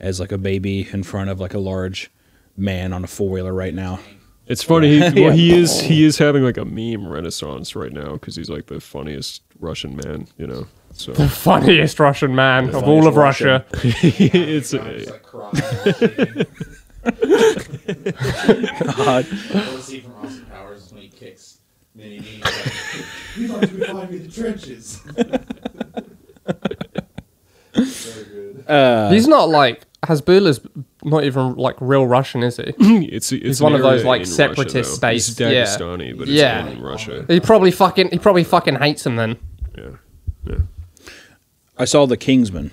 as like a baby in front of like a large man on a four wheeler right now. It's funny. He, well, he is he is having like a meme renaissance right now because he's like the funniest Russian man. You know. So The funniest Russian man of all funniest of Russia. it's Guys, like, crying. God. You'll see from Austin Powers when he kicks Mini Me. he's like, You thought find me the trenches. so good. Uh, He's not like Hasbullah's not even like real Russian, is he? it's it's He's one of those, like, separatist Russia, though. states, It's yeah. But it's Yeah. in Russia. He probably fucking he probably fucking hates him then. Yeah. Yeah. I saw the Kingsman.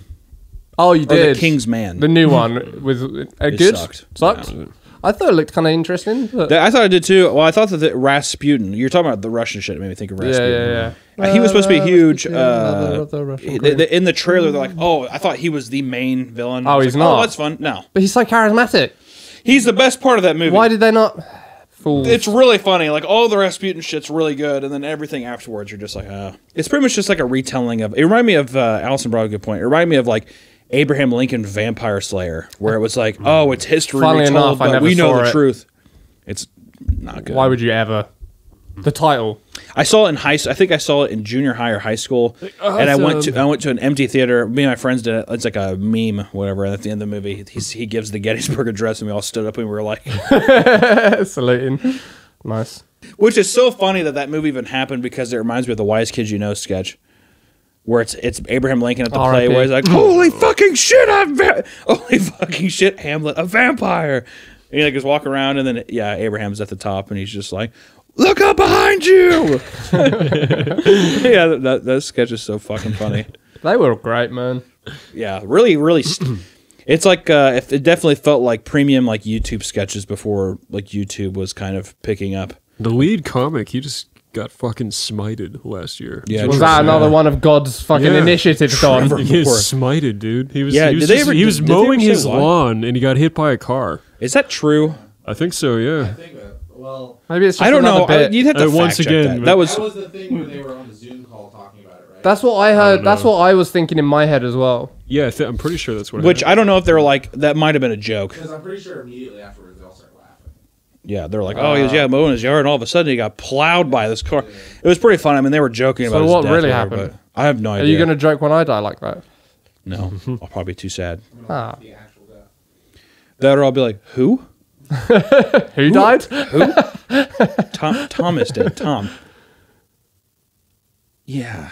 Oh, you Or did the King's Man. the new one with a It good sucked. sucked. Yeah. I thought it looked kind of interesting. But I thought I did too. Well, I thought that the Rasputin. You're talking about the Russian shit. It made me think of Rasputin. yeah, yeah. Uh, he was supposed to be huge. Rasputin, Uh, another the- the- in the trailer, they're like, "Oh, I thought he was the main villain." Oh, he's like, not. Oh, that's fun. No, But he's so charismatic. he's the best part of that movie. Why did they not? Fools. It's really funny. Like all the Rasputin shit's really good, and then everything afterwards, you're just like, ah. It's pretty much just like a retelling of. It reminded me of uh, Allison brought a good point. It reminded me of like Abraham Lincoln Vampire Slayer, where it was like, mm. oh, it's history Funnily retold, enough, I never we know saw the it. truth. It's not good. Why would you ever? The title. I saw it in high. I think I saw it in junior high or high school, and I went to I went to an empty theater. Me and my friends did it. It's like a meme, whatever. And at the end of the movie, he's, he gives the Gettysburg Address, and we all stood up and we were like, Saluting. Nice. which is so funny that that movie even happened because it reminds me of the Whitest Kids U' Know sketch, where it's it's Abraham Lincoln at the play, R.I.P. where he's like, "Holy fucking shit, I'm va- holy fucking shit, Hamlet, a vampire." And he like just walk around, and then yeah, Abraham's at the top, and he's just like, "Look up behind you." yeah, that, that sketch is so fucking funny. They were great, man. Yeah, really, really. St- it's like uh, if it definitely felt like premium like YouTube sketches before like YouTube was kind of picking up. The lead comic, he just got fucking smited last year. Yeah, Was that another one of God's fucking Yeah. initiatives gone? Trevor- He was smited, dude. He was. Yeah, he was, did they just- ever- he was did- did mowing ever his say why? lawn and he got hit by a car. Is that true? I think so. Yeah. I think that, well, Maybe it's just I don't another know. I, you'd have to Uh, once fact check again, that. That was that was the thing where they were on the Zoom call talking about it, right? That's what I heard. don't That's what I was thinking in my head as well. Yeah, I th- I'm pretty sure that's what. which happened. I don't know if they were like that. Might have been a joke. Because I'm pretty sure immediately afterwards they all started laughing. Yeah, they're like, oh, he was yeah mowing his yard, and all of a sudden he got plowed by this car. It was pretty fun. I mean, they were joking So about his what death really or happened? but I have no idea. Are idea. you going to joke when I die like that? No, I'll probably be too sad. Ah. The actual death. That or I'll be like, who? Who died? Who? Tom, Thomas did. Tom. Yeah.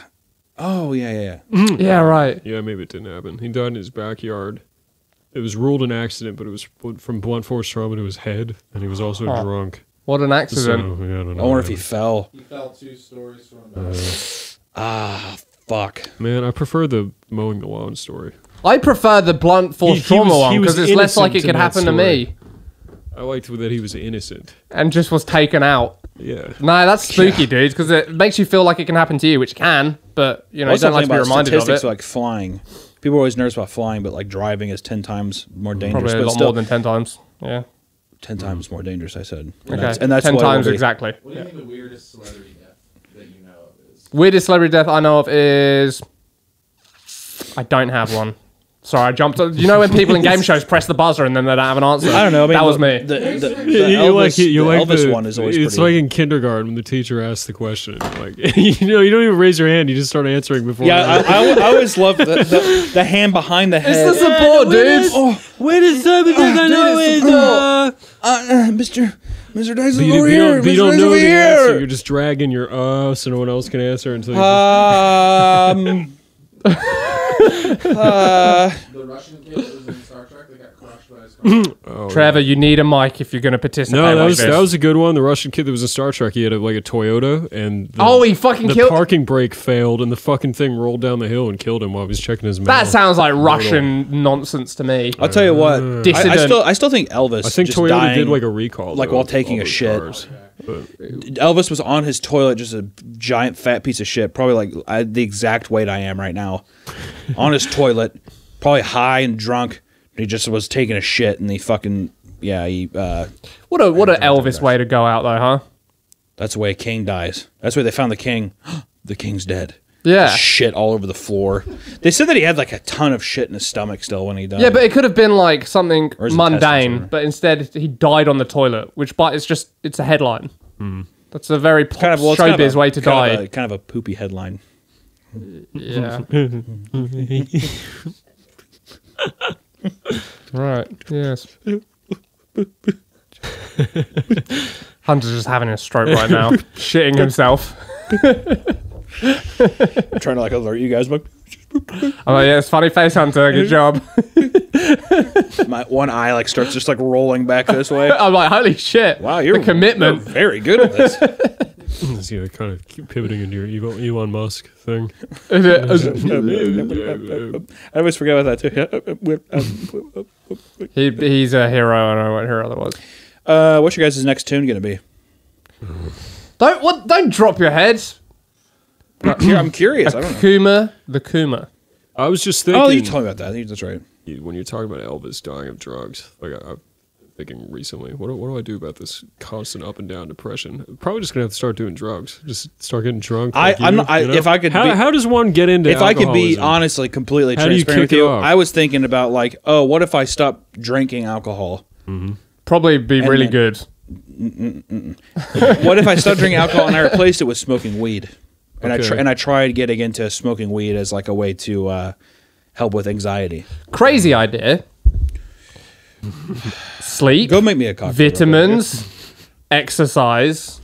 Oh yeah, yeah. yeah. yeah, right. Yeah, maybe it didn't happen. He died in his backyard. It was ruled an accident, but it was from blunt force trauma to his head, and he was also Huh. drunk. What an So, accident. yeah, I don't know. I wonder if he fell. He fell two stories from. Uh, Ah, fuck. Man, I prefer the mowing the lawn story. I prefer the blunt force He- he trauma was- one because it's less like it could that happen to me I liked that he was innocent. and just was taken out. Yeah. No, that's spooky, dude, because it makes you feel like it can happen to you, which can, but you know, you don't like to be reminded of statistics it. like flying. People are always nervous about flying, but like driving is ten times more dangerous. Probably a lot still, more than ten times. Yeah. ten times more dangerous. I said. And Okay. that's, and that's ten what it will times exactly. what do you think the weirdest celebrity death that you know of is? Weirdest celebrity death I know of is. I don't have one. Sorry, I jumped. You know when people in game shows press the buzzer and then they don't have an answer? I don't know. I mean, that was me. The, the, the you Elvis, like you like Elvis the, one is always It's pretty. like in kindergarten when the teacher asks the question. Like you know, you don't even raise your hand. You just start answering before. yeah, I, I, I always love the, the, the hand behind the it's head. the support, dude. oh, Where does something I know is uh, uh, Mr. Mr. Dice But you, over you here. don't, but you Mr. don't Dice know over the answer. You're just dragging your uh, so no one else can answer until you. Um. uh, The Russian kid was in Star Trek that got crushed by his car. Oh, Trevor, you need a mic if you're going to participate. No, that like was this. that was a good one. The Russian kid that was in Star Trek, he had a, like a Toyota, and the, Oh, he fucking the killed. parking brake failed, and the fucking thing rolled down the hill and killed him while he was checking his mail. that sounds like Russian nonsense to me. I'll tell you what. Uh, I, I still, I still think Elvis. I think just Toyota dying, did like a recall, like, though, while taking a shit. cars. But Elvis was on his toilet, just a giant fat piece of shit, probably like I, the exact weight I am right now, on his toilet, probably high and drunk. He just was taking a shit, and he fucking yeah, he. Uh, What a what a Elvis way to go out though, huh? that's the way a king dies. That's where they found the king. the king's dead. Yeah. Just shit all over the floor. They said that he had like a ton of shit in his stomach still when he died. Yeah, but it could have been like something Or his mundane, whatever. but instead he died on the toilet, which but it's just it's a headline. That's a very pop kind of well, it's showbiz kind of a, way to kind die. Of a, kind of a poopy headline. Yeah. right. Yes. Hunter's just having a stroke right now, shitting himself. I'm trying to like alert you guys, but I'm like, yes, funny face, Hunter. Good job. my one eye like starts just like rolling back this way. I'm like, holy shit! Wow, you're the commitment. you're very good at this. Yeah, kind of keep pivoting into your Elon, Elon Musk thing. I always forget about that too. Uh, uh, uh, mm. he, he's a hero. I don't know what hero that was. Uh, what's your guys' next tune gonna be? Don't what? Don't drop your head. I'm curious. I don't know. Kuma, the Kuma. I was just thinking. Oh, you told me about that. That's right. when you're talking about Elvis dying of drugs, like I, I'm thinking recently, what do, what do I do about this constant up and down depression? Probably just gonna have to start doing drugs. Just start getting drunk. I- like I'm you, not- I- you know? if I could how, be- how does one get into? If I could be honestly completely How do you transparent with you, off? I was thinking about like, oh, what if I stop drinking alcohol? Probably be really then- good. What if I stopped drinking alcohol and I replaced it with smoking weed? And I Okay. tr- and I tried getting into smoking weed as like a way to uh, help with anxiety. Crazy idea. Sleep, Go make me a cocktail. vitamins, exercise,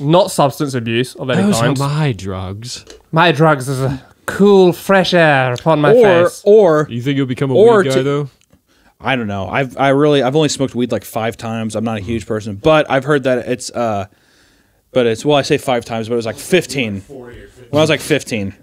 not substance abuse of any Those are kind. my drugs. My drugs is a cool, fresh air upon my or face. or or You think you'll become a Or weed guy to- though? I don't know. I've I really I've only smoked weed like five times. I'm not a huge person, but I've heard that it's uh, but it's well I say five times, but it was like fifteen. Forty. When I was like 15,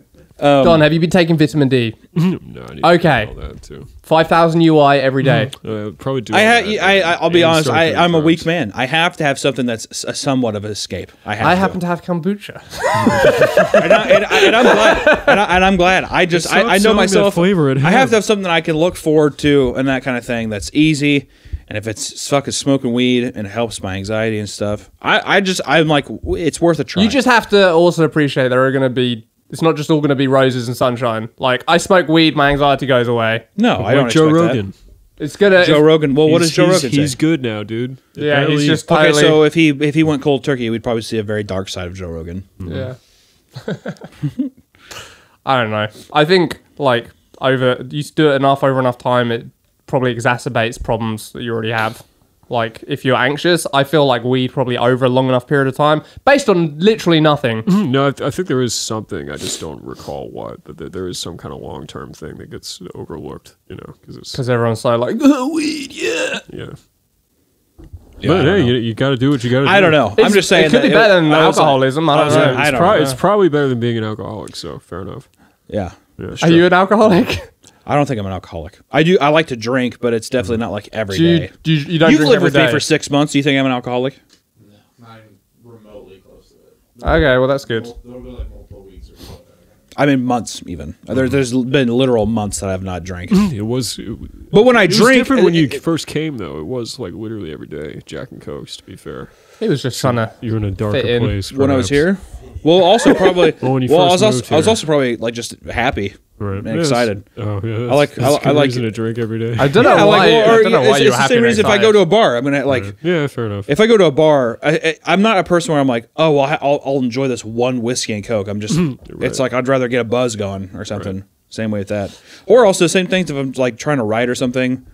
Don, have you been taking vitamin D? no, I need Okay. to do all that too. 5,000 UI every day. Uh, probably do. I, all ha- that, I, I I'll be and honest. start I, doing I'm a carbs. weak man. I have to have something that's s- a somewhat of an escape. I have. I to. happen to have kombucha. and, I, and, I, and I'm glad. And, I, and I'm glad. I just Stop I, I know selling that myself. flavor it I have to have something that I can look forward to and that kind of thing. That's easy. And if it's fucking smoking weed and it helps my anxiety and stuff, I, I just I'm like w- it's worth a try. You just have to also appreciate there are going to be. It's not just all going to be roses and sunshine. Like I smoke weed, my anxiety goes away. no, I don't Like Joe expect that. Rogan. It's gonna. Joe Rogan. Well, what He's- does Joe he's- Rogan say? He's good now, dude. Yeah, he's just Okay, totally. so if he if he went cold turkey, we'd probably see a very dark side of Joe Rogan. Yeah. Mm-hmm. I don't know. I think like over you do it enough over enough time, it probably exacerbates problems that you already have. Like if you're anxious, I feel like weed probably over a long enough period of time, based on literally nothing. No, I, I think there is something. I just don't recall what, but there, there is some kind of long term thing that gets overlooked. You know, because it's Because everyone's so like "Oh, weed, yeah. yeah. Yeah, I but don't hey, know. you, you got to do what you got to do. I don't know. I'm It's- just saying it could that be better than I was like- alcoholism. I I don't was know. like, I It's, don't prob- know. it's probably better than being an alcoholic. So fair enough. Yeah. Yeah. Are you an alcoholic? I don't think I'm an alcoholic. I do. I like to drink, but it's definitely not like every Do day. you, do you, you don't You've lived every with me for six months. Do you think I'm an alcoholic? Not even remotely close to it. Okay, well that's good. There'll be like multiple weeks or so. I mean, months even. There, mm-hmm. there's been literal months that I have not drank. Mm-hmm. It was. It, But when I it was drink, different when you it- first came, though. It was like literally every day, Jack and Cokes. To be fair, He was just trying to. you're in a darker Fit in. place. when I was perhaps. here. Well, also probably. Well, when you well, I first was also moved I was here. also probably like just happy right? and Yeah, excited. Oh yeah, I like- That's, I- that's a I good like- reason to drink every day. I don't know Yeah, why. like, well, I don't know it's, why you it's the happy same and reason if I go excited. to a bar, I'm gonna like. yeah, fair enough. If I go to a bar, I, I, I'm not a person where I'm like, oh, well, I'll, I'll enjoy this one whiskey and coke. I'm just, it's like I'd rather get a buzz going or something. Same way with that. Or also same things if I'm like trying to write or something,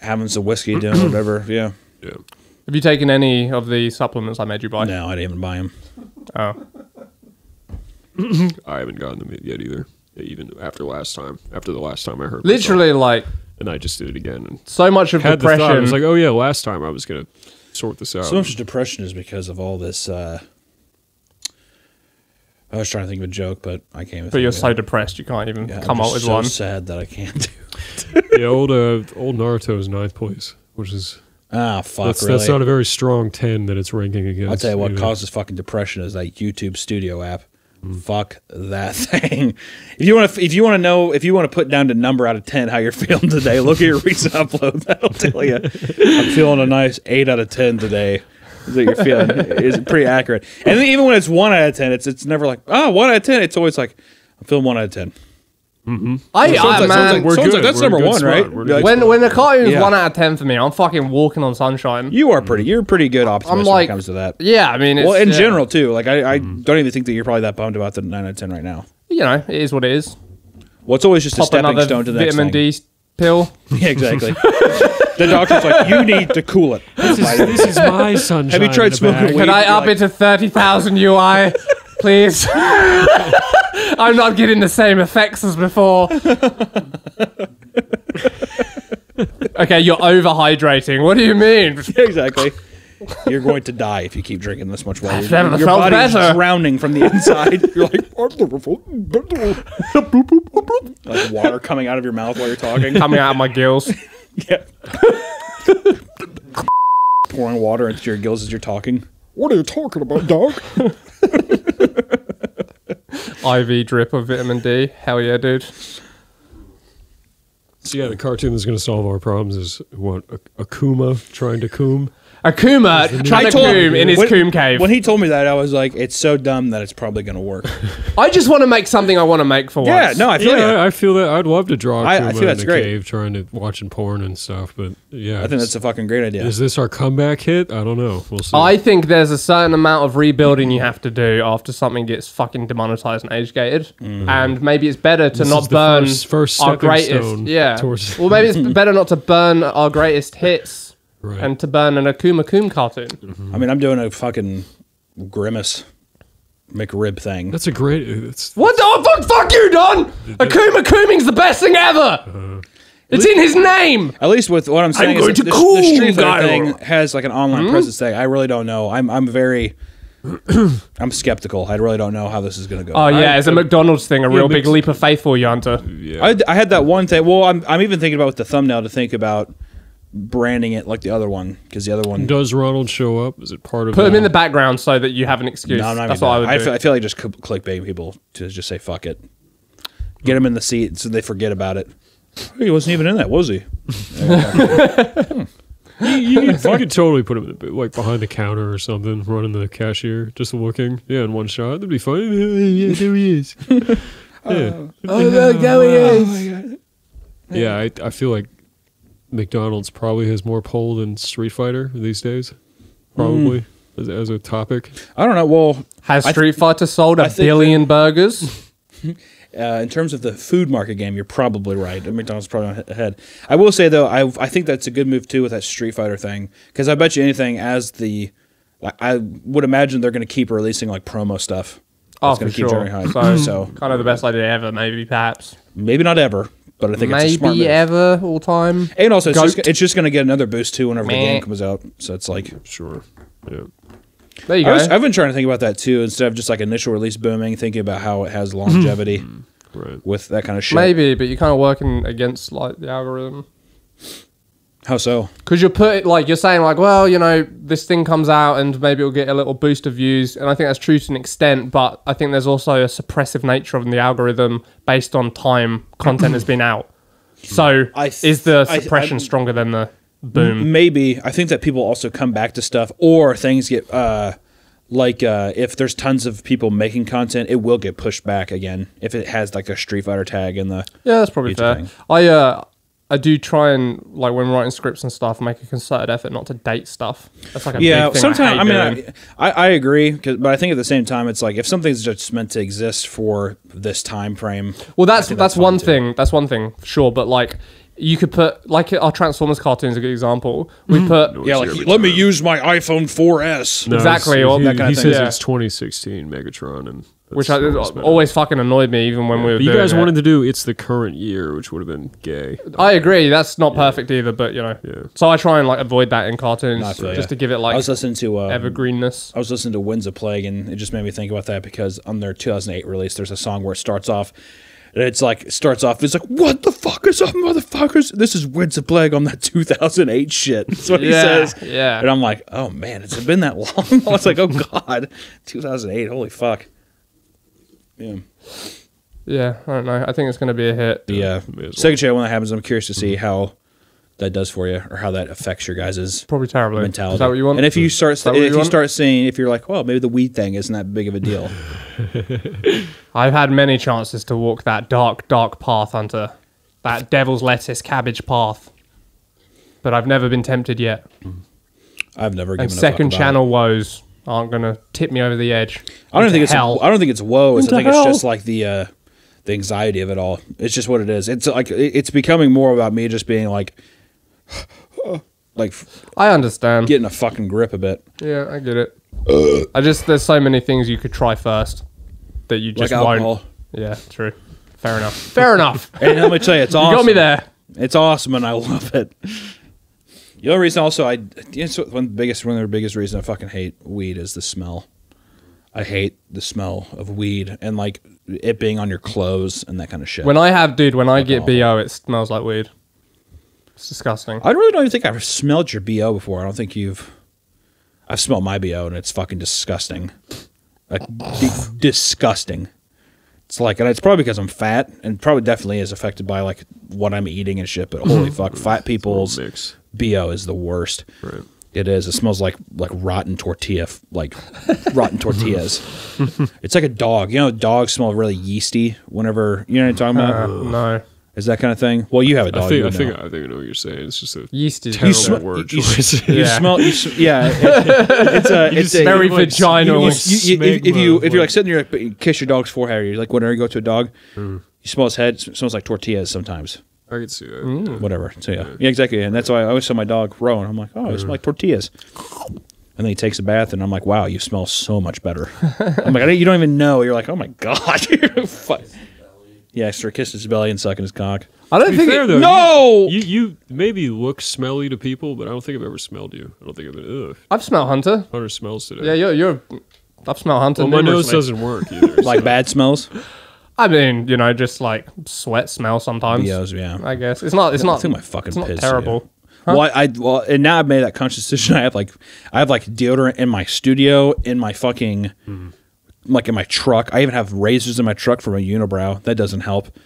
having some whiskey, doing whatever. Yeah. yeah. Have you taken any of the supplements I made you buy? No, I didn't even buy them. Oh. I haven't gotten them yet either. Even after last time, after the last time I heard, myself. Literally, like and I just did it again and so much of had the depression. thought. I was like, oh yeah, last time I was gonna sort this out. So much depression is because of all this. Uh, I was trying to think of a joke, but I can't. but you're so it. depressed you can't even Yeah, I'm come up just with so one. Sad that I can't do. yeah, old uh, old Naruto's ninth place, which is Ah, fuck. that's really. that's not a very strong ten that it's ranking against. I'll tell you what either. causes fucking depression is that YouTube Studio app. Mm. Fuck that thing. If you want to, if you want to know, if you want to put down to number out of ten how you're feeling today, look at your recent upload. That'll tell you. I'm feeling a nice eight out of ten today. Is what you're feeling is pretty accurate. And even when it's one out of ten, it's it's never like oh one out of ten. It's always like I'm feeling one out of ten. I, Someone's I like- someone's man, like- We're someone's good. like, that's We're number good one, spot. right? We're in a Like, good when when the cartoon's Yeah. one out of ten for me, I'm fucking walking on sunshine. you are pretty. You're pretty good optimist I'm when like- it comes to that. yeah, I mean, it's, Well, in yeah. general too. Like I, I Mm-hmm. don't even think that you're probably that bummed about the nine out of ten right now. you know, it is what it is. Well, it's always just a Pop stepping another stone to the next vitamin thing. D pill. Yeah, exactly. the doctor's like, you need to cool it. this is my sunshine. Have you tried smoking bag. weed? Could I you're up like- it to thirty thousand UI, please? I'm not getting the same effects as before. okay, you're overhydrating. What do you mean? Exactly. You're going to die if you keep drinking this much water. Your felt body's better. drowning from the inside. You're like, I've never felt better. like water coming out of your mouth while you're talking. Coming out of my gills. Yeah. Pouring water into your gills as you're talking. What are you talking about, dog? IV drip of vitamin D. Hell yeah, dude. So yeah, the cartoon that's going to solve our problems is what Akuma trying to coom. Akuma trying I to told- coom in his when- coom cave. When he told me that, I was like, it's so dumb that it's probably going to work. I just want to make something I want to make for yeah, once. no, I feel yeah, ya. I, I feel that. I'd love to draw Akuma I- I feel in that's the great. cave, trying to watching porn and stuff. But yeah, I think that's a fucking great idea. Is this our comeback hit? I don't know. We'll see. I think there's a certain amount of rebuilding you have to do after something gets fucking demonetized and age gated, mm. and maybe it's better to This not is the burn first- first our stepping greatest. stone Yeah. towards- well, maybe it's better not to burn our greatest hits Right. and to burn an Akuma Coom cartoon. Mm-hmm. I mean, I'm doing a fucking grimace McRib thing. that's a great. Uh, it's What the oh, fuck? Fuck you, Don. Akuma Cooming's the best thing ever. Uh-huh. it's in his name. At least with what I'm saying, going is to the, cool the Street Fighter thing has like an online hmm? presence thing. I really don't know. I'm I'm very I'm skeptical. I really don't know how this is going to go. Oh yeah, I- is a McDonald's thing a real big leap of faith for you, Hunter? Yeah. I, I had that one thing. Well, I'm, I'm even thinking about with the thumbnail to think about branding it like the other one because the other one. Does Ronald show up? Is it part of Put him in the the background so that you have an excuse. No, I'm not That's even what I would that. do. feel, I feel like just cl- clickbait people to just say fuck it. Get them in the seat so they forget about it. He wasn't even in that, was he? you, you, could, you could totally put him like behind the counter or something, running the cashier, just looking. Yeah, in one shot, that'd be fun. yeah, there he is. yeah, oh, look, there he is. yeah. I, I feel like McDonald's probably has more pull than Street Fighter these days. Probably as, as a topic. I don't know. Well, Has I th- Street Fighter sold a think billion burgers? uh, in terms of the food market game, you're probably right. McDonald's probably ahead. I will say though, I I think that's a good move too with that Street Fighter thing because I bet you anything as the like, I would imagine they're going to keep releasing like promo stuff. Oh, That's for keep sure. generating So. So kind of the best idea ever, maybe, perhaps. maybe not ever, but I think it's a smart Maybe move. ever, all time. And also, it's just, Goat. it's just going to get another boost too whenever the game comes out. So it's like Sure. Yeah. There you I go. was, I've been trying to think about that too instead of just like initial release booming, thinking about how it has longevity mm-hmm. Right. with that kind of shit. Maybe, but you're kind of working against like the algorithm. How so? Because you're put like you're saying like, well, you know, this thing comes out and maybe it'll get a little boost of views, and I think that's true to an extent. But I think there's also a suppressive nature of the algorithm based on time content has been out. So I th- is the I- suppression I- stronger than the boom? Maybe I think that people also come back to stuff, or things get uh, like uh, if there's tons of people making content, it will get pushed back again if it has like a Street Fighter tag in the. Yeah, that's probably Each fair. thing. I uh I do try and like when writing scripts and stuff, make a concerted effort not to date stuff. That's like a Yeah, big thing sometimes I, I, mean doing. I, I, I agree, 'cause- but I think at the same time it's like if something's just meant to exist for this time frame. Well, that's that's, that's fine one too. thing. That's one thing, sure. But like, you could put like our Transformers cartoon is a good example. We mm-hmm. put Yeah, like let me use my iPhone 4S. No, Exactly, it's- or He, that kinda thing. says Yeah. it's 2016 Megatron, and which I, always fucking annoyed me, even when we were. But you doing guys it. wanted to do it's the current year, which would have been gay. I agree. That's not perfect either, but you know. Yeah. So I try and like avoid that in cartoons, I feel just ya. to give it like. I was listening to uh, evergreenness. I was listening to Winds of Plague, and it just made me think about that because on their 2008 release, there's a song where it starts off. and It's like starts off. It's like, "What the fuck is up, motherfuckers? This is Winds of Plague on that 2008 shit." That's what he Yeah, says. yeah. And I'm like, "Oh man, it's been that long." I was like, "Oh god, 2008. Holy fuck." Yeah. Yeah, I don't know. I think it's going to be a hit. The uh, well. second show when that happens, I'm curious to see how that does for you or how that affects your guys' Probably terribly. mentality. Is that what you want? And if you start, that if you you, start seeing, if you're like, well, maybe the weed thing isn't that big of a deal. I've had many chances to walk that dark, dark path, Hunter. That devil's lettuce cabbage path. But I've never been tempted yet. I've never given And a second fuck about channel woes aren't going to tip me over the edge. I don't think it's. hell. I don't think it's woes. Into I think hell. it's just like the uh, the anxiety of it all. It's just what it is. It's like it's becoming more about me just being like, like I understand. getting a fucking grip a bit. yeah, I get it. I just there's so many things you could try first that you just alcohol. won't. Yeah, true. Fair enough. Fair enough. And let me tell you, it's awesome. You awesome. got me there. It's awesome, and I love it. The only reason, also, I it's one of the biggest one of the biggest reason I fucking hate weed is the smell. I hate the smell of weed and like it being on your clothes and that kind of shit. When I have, dude, when I get bo, it smells like weed. It's disgusting. I really don't even think I've smelled your bo before. I don't think you've. I've smelled my bo and it's fucking disgusting, like di- disgusting. It's like, and it's probably because I'm fat, and probably definitely is affected by like what I'm eating and shit. But holy fuck, fat people's mix. bo is the worst. Right. It is. It smells like like rotten tortilla, like rotten tortillas. it's like a dog. You know, dogs smell really yeasty whenever you know what I'm talking Uh, about. no. Is that kind of thing? Well, you have a dog. I you think I think. I think I know what you're saying. It's just a Yeast is terrible terrible. word you, choice. you Yeah. smell. You, s- yeah, it- it's a. It's a. very like, vaginal. you- you- you- if, if you if you're like sitting there, like, you kiss your dog's forehead, you're like whenever you go to a dog, Mm. you smell his head. It smells like tortillas sometimes. I can see that. Mm. Whatever. So yeah, yeah, exactly. And that's why I always tell my dog Rowan. I'm like, oh, it smells like tortillas. And then he takes a bath, and I'm like, wow, you smell so much better. I'm like, I don't- you don't even know. You're like, oh my god. Fuck. Yeah, start kissing his belly and sucking his cock. I don't think fair, it, though, No! you, you you maybe look smelly to people, but I don't think I've ever smelled you. I don't think I've been. Ugh, I've smelled Hunter. Hunter smells today. Yeah, you're you're I've smelled Hunter. Well, my nose numerously. doesn't work either. Like so- bad smells. I mean, you know, just like sweat smell sometimes. BOs, yeah. I guess it's not. It's I not. think my fucking it's not piss, terrible. Well, I, I well, and now I've made that conscious decision. I have like, I have like deodorant in my studio, in my fucking, hmm. Like in my truck. I even have razors in my truck for my unibrow. That doesn't help.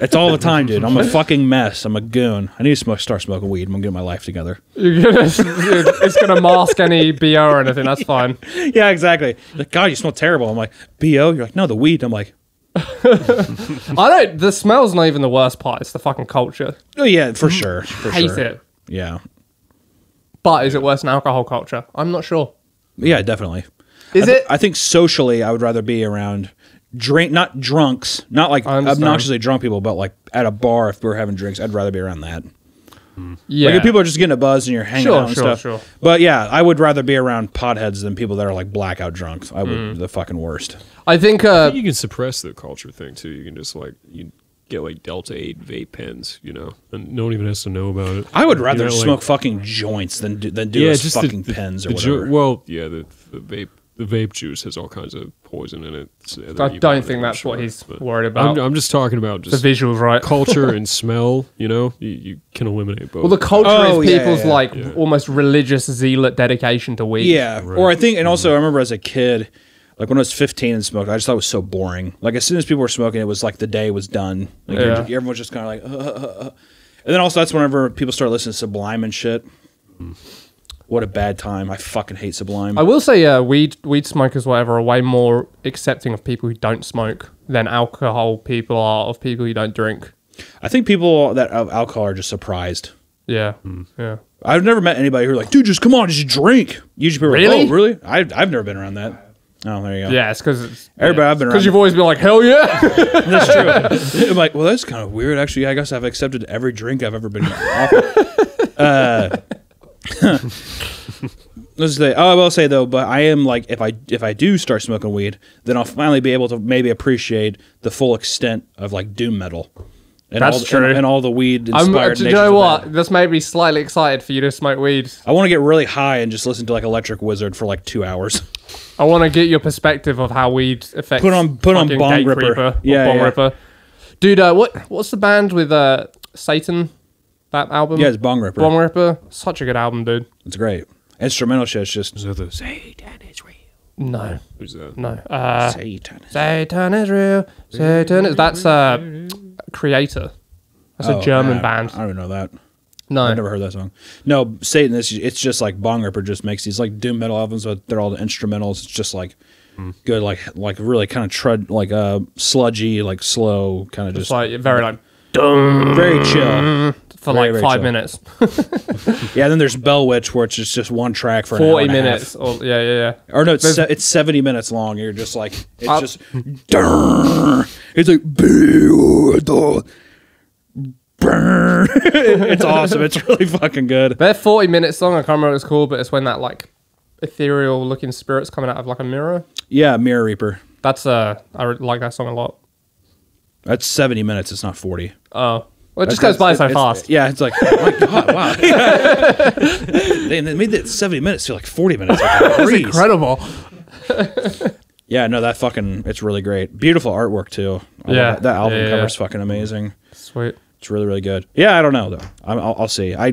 It's all the time, dude. I'm a fucking mess. I'm a goon. I need to smoke, start smoking weed. I'm gonna get my life together. You're gonna, it's gonna mask any bo or anything. That's fine. Yeah, exactly. Like, God, you smell terrible. I'm like, bo. You're like, no, the weed. I'm like, I don't. The smell's not even the worst part. It's the fucking culture. oh yeah, for mm-hmm. sure. For Hate sure. it. Yeah, But is it worse than alcohol culture? I'm not sure. yeah, definitely. Is I thi- it? I think socially, I would rather be around drink, not drunks, not like obnoxiously drunk people, but like at a bar if we're having drinks, I'd rather be around that. yeah. Like if people are just getting a buzz and you're hanging Sure, out and sure, stuff. sure. But yeah, I would rather be around potheads than people that are like blackout drunks. I would Mm. the fucking worst. I think. Uh, you can suppress the culture thing too. You can just like you get like Delta Eight vape pens, you know, and no one even has to know about it. I would You rather know, like- smoke fucking joints than do, than do yeah, those just fucking the, the, pens or ju- whatever. well, yeah, the, the vape the vape juice has all kinds of poison in it. so I don't think I'm that's what he's worried about. I'm, I'm just talking about the just visuals, right? culture and smell. You know, you, you can eliminate both. Well, the culture Oh, is yeah, people's yeah, like yeah. almost religious zealot dedication to weed. Yeah, or I think, and also I remember as a kid, like when I was 15 and smoked, I just thought it was so boring. Like as soon as people were smoking, it was like the day was done. Like you're Yeah. just- everyone was just kind of like, uh, uh, uh. and then also that's whenever people start listening to Sublime and shit. What a bad time! I fucking hate Sublime. I will say, uh, weed weed smokers, whatever, are way more accepting of people who don't smoke than alcohol people are of people who don't drink. I think people that have alcohol are just surprised. Yeah, Hmm. yeah. I've never met anybody who're like, dude, just come on, just drink. Usually people are Really? like, oh, really? I, I've never been around that. Oh, there you go. Yeah, it's because Everybody I've been around. because you've always been like, hell yeah. That's true. I'm like, well, that's kind of weird. Actually, I guess I've accepted every drink I've ever been offered. uh, let's say, oh, I will say though, but I am like, if I if I do start smoking weed, then I'll finally be able to maybe appreciate the full extent of like doom metal. And That's all, true. And, and all the weed I'm, inspired. do you know what? This made me slightly excited for you to smoke weed. I want to get really high and just listen to like Electric Wizard for like two hours. I want to get your perspective of how weed affects. Put on- put on Bong Ripper. Creeper Yeah, Bong yeah. Ripper. Dude, uh, what what's the band with uh Satan? That album. Yeah, it's Bong Ripper. Bong Ripper. Such a good album, dude. It's great. Instrumental shit's just So the Satan is real. No, Who's that? no. Uh, Satan. Satan is real. Satan is that's uh Kreator. That's Oh, a German I- band. I don't know that. No, I've never heard that song. No, Satan. This it's just like Bong Ripper just makes these like doom metal albums, but they're all the instrumentals. It's just like good, like like really kind of tread like uh sludgy, like slow, kind of it's just like very like very chill. For Very, like five minutes, Yeah. Then there's Bell Witch, where it's just, just one track for an hour forty and a half. minutes. Or, yeah, yeah, yeah. Or no, it's se- it's seventy minutes long. You're just like it's Uh, just it's like it's awesome. It's really fucking good. Their forty minute song. I can't remember what it's called, but it's when that like ethereal looking spirit's coming out of like a mirror. Yeah, Mirror Reaper. That's uh, I like that song a lot. That's seventy minutes. It's not forty. Oh, well, it just goes by so fast. Yeah, it's like, oh my god, wow. they, they made that seventy minutes feel like forty minutes. Like, That's incredible. Yeah, no, that fucking, it's really great. Beautiful artwork too. I Yeah. that, that album Yeah, yeah, cover's yeah. fucking amazing. Sweet. It's really, really good. Yeah, I don't know though. I'm, I'll, I'll see. I,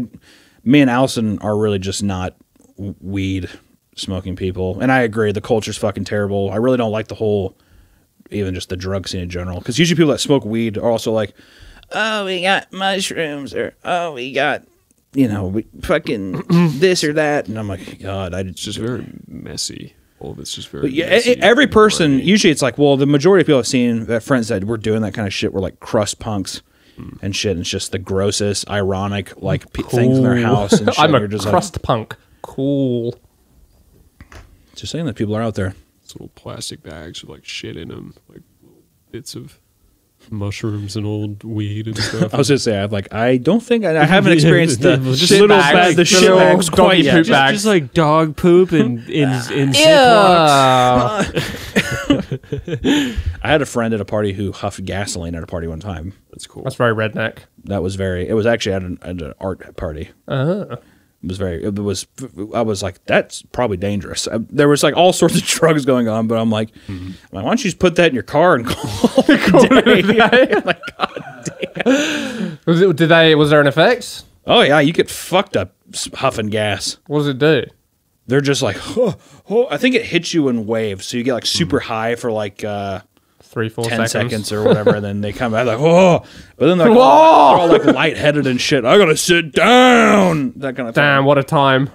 me and Allison are really just not weed smoking people, and I agree. The culture's fucking terrible. I really don't like the whole, even just the drug scene in general. Because usually people that smoke weed are also like, oh, we got mushrooms, or oh, we got, you know, we fucking this or that, and I'm like, God, I It's just very messy. All it's just very. yeah, messy every person usually it's like, well, the majority of people I've seen that friends that we're doing that kind of shit we're like crust punks hmm. and shit. And it's just the grossest, ironic like p- things in their house and shit. I'm a just crust punk. Cool. just saying that people are out there. It's little plastic bags with like shit in them, like little bits of mushrooms and old weed and stuff. I was gonna say, I have like, I don't think I, I haven't experienced the Just shit little bags, the the shit bags doggy quite yet. poop Just- bags. just like dog poop and in in Yeah. I had a friend at a party who huffed gasoline at a party one time. That's cool. That's very redneck. That was very. It was actually at an, at an art party. Uh, It was very. It was. I was like, that's probably dangerous. Uh, There was like all sorts of drugs going on, but I'm like, Mm-hmm. I'm like, why don't you just put that in your car and call it a day? like, Was it, did they? Was there an effect? oh yeah, you get fucked up huffing gas. What does it do? They're just like, oh, oh. I think it hits you in waves, so you get like super high for like. uh Three, four 10 seconds. seconds, or whatever, and then they come back like, whoa. But then they're, like, Whoa! all, they're all like lightheaded and shit. I gotta sit down. That kind of thing. Damn, what a time!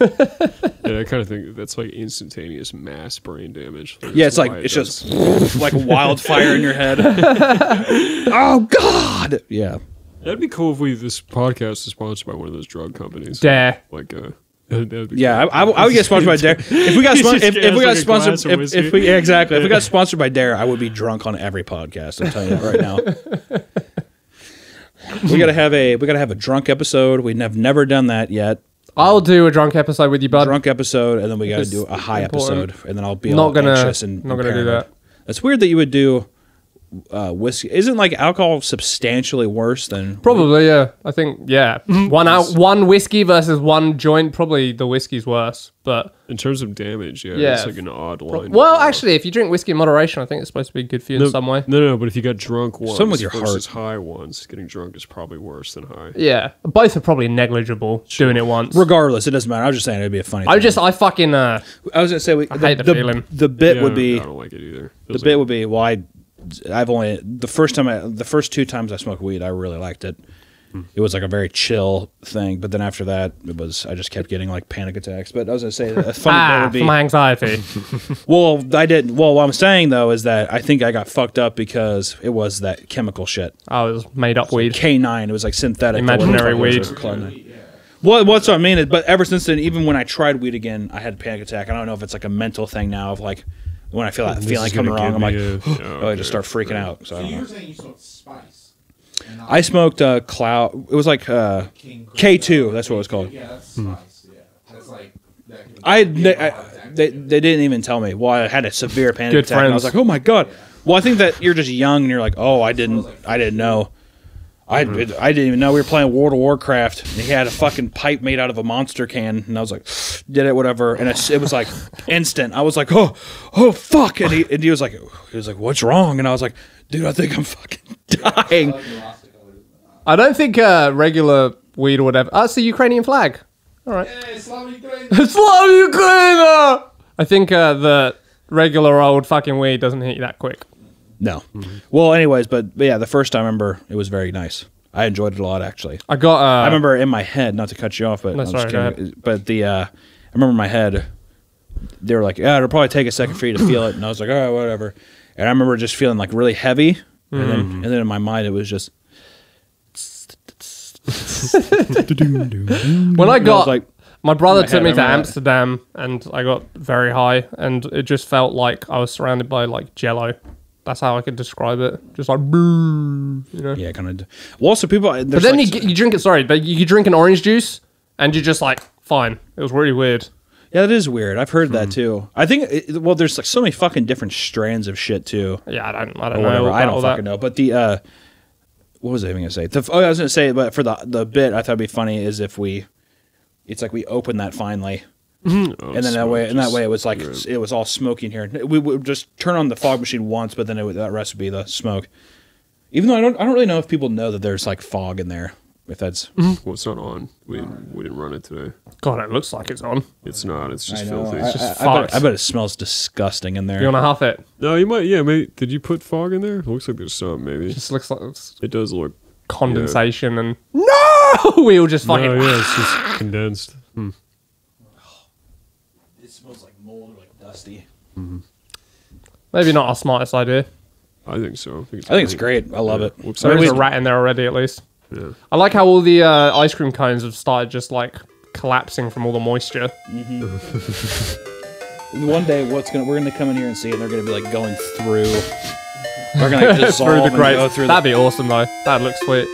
Yeah, I kind of think that's like instantaneous mass brain damage. That's Yeah, it's like it it's does. just like wildfire in your head. oh God! Yeah, That'd be cool if we this podcast is sponsored by one of those drug companies. Dare. Like, uh, that'd be yeah. I. I, I would get sponsored by Dare if we got He spon- if, if we got like, sponsored if, if we yeah, exactly if we got sponsored by Dare, I would be drunk on every podcast. I'm telling you right now. we gotta have a we gotta have a drunk episode. We have never done that yet. I'll do a drunk episode with you, bud. drunk episode, and then we got to It's do a high important. episode, and then I'll be Not all gonna- anxious and not gonna do that. That's weird that you would do uh, whiskey. Isn't like alcohol substantially worse than? Probably, yeah. I think, yeah. one out, one whiskey versus one joint. Probably the whiskey's worse, but in terms of damage, yeah, Yeah. it's like an odd line. well, actually, if you drink whiskey in moderation, I think it's supposed to be good for you no, in some way. No, no, but if you got drunk once, Some with your versus high once, getting drunk is probably worse than high. Yeah, both are probably negligible doing it once. Regardless, it doesn't matter. I was just saying it'd be a funny. I thing. just, I fucking, uh, I was gonna say we, the, hate the the, feeling. the bit Yeah, would be I don't like it either. the Feels bit like- would be well I I've only the first time I the first two times I smoked weed I really liked it. Hmm. It was like a very chill thing, but then after that it was I just kept getting like panic attacks. But I was gonna say a funny ah, would be my anxiety. Well, I didn't. Well, what I'm saying though is that I think I got fucked up because it was that chemical shit. I was made up weed. K9. It was like synthetic. Imaginary weed. fuck it was, or Clone9. Well, what's what I mean is, but ever since then, even when I tried weed again, I had a panic attack. I don't know if it's like a mental thing now of like when I feel that This feeling is coming gonna wrong, I'm like, a- oh, I just start freaking right. out. So I So don't you know. were saying you smoked spice. I smoked uh, cloud. It was like uh, K2. That's what it was called. Yeah, that's spice. Yeah, that's like. That I, they, a I heart attack. they, they didn't even tell me. Well, I had a severe panic Good attack. And I was like, oh my god. Well, I think that you're just young and you're like, oh, I didn't, I didn't know. I, Mm-hmm. I didn't even know we were playing World of Warcraft. And he had a fucking pipe made out of a monster can, and I was like, did it, whatever. And it's, it was like instant. I was like, oh, oh fuck. And he, and he was like, he was like, what's wrong? And I was like, dude, I think I'm fucking dying. I don't think uh, regular weed or whatever. Oh, it's the Ukrainian flag. All right. Hey, Slav Ukraine. Slav Ukraine! I think uh, the regular old fucking weed doesn't hit you that quick. No. Well, anyways, but, but yeah, the first time I remember it was very nice. I enjoyed it a lot actually. I got. Uh, I remember in my head, not to cut you off, but No, I'm sorry, kidding, but the uh, I remember in my head, they were like, "Yeah, it'll probably take a second for you to feel it," and I was like, "All right, whatever." And I remember just feeling like really heavy, and then Mm-hmm. and then in my mind it was just when I I got was like, my brother my took me to that. Amsterdam, and I got very high, and it just felt like I was surrounded by like Jello. That's how I could describe it. Just like boo, you know. yeah, kind of. Well, also people, But then you you drink it. Sorry, but you, you drink an orange juice, and you're just like fine. It was really weird. yeah, that is weird. I've heard Hmm. that too. I think it, well, there's like so many fucking different strands of shit too. Yeah, I don't. I don't know. I don't fucking that. know. But the uh, what was I even gonna say? The, oh, I was gonna say, but for the the bit, I thought it'd be funny is if we, it's like we open that finally, Oh, and then that way, and that way, it was like right. it was all smoky in here. We would just turn on the fog machine once, but then it would, that rest would be the smoke. Even though I don't, I don't really know if people know that there's like fog in there. If that's, Well, it's not on. We didn't, we didn't run it today. God, it looks like it's on. It's not. It's just I know. filthy. I, just I- I bet. I bet it smells disgusting in there. You want to huff it? no, you might. Yeah, maybe. Did you put fog in there? It looks like there's some. Maybe Just looks like it does look. condensation and no. We all just No, fucking. yeah, it's just condensed. Hmm. It smells like mold, or like dusty. Maybe not our smartest idea. I think so. I think it's, I think it's great. I love Yeah. it. Whoops. I mean, There's a rat in there already, at least. Yeah. I like how all the uh, ice cream cones have started just like collapsing from all the moisture. One day, what's gonna we're gonna come in here and see, and they're gonna be like going through. They're gonna like, dissolve through the and grate. go through. That'd the, be awesome, though. That'd look sweet.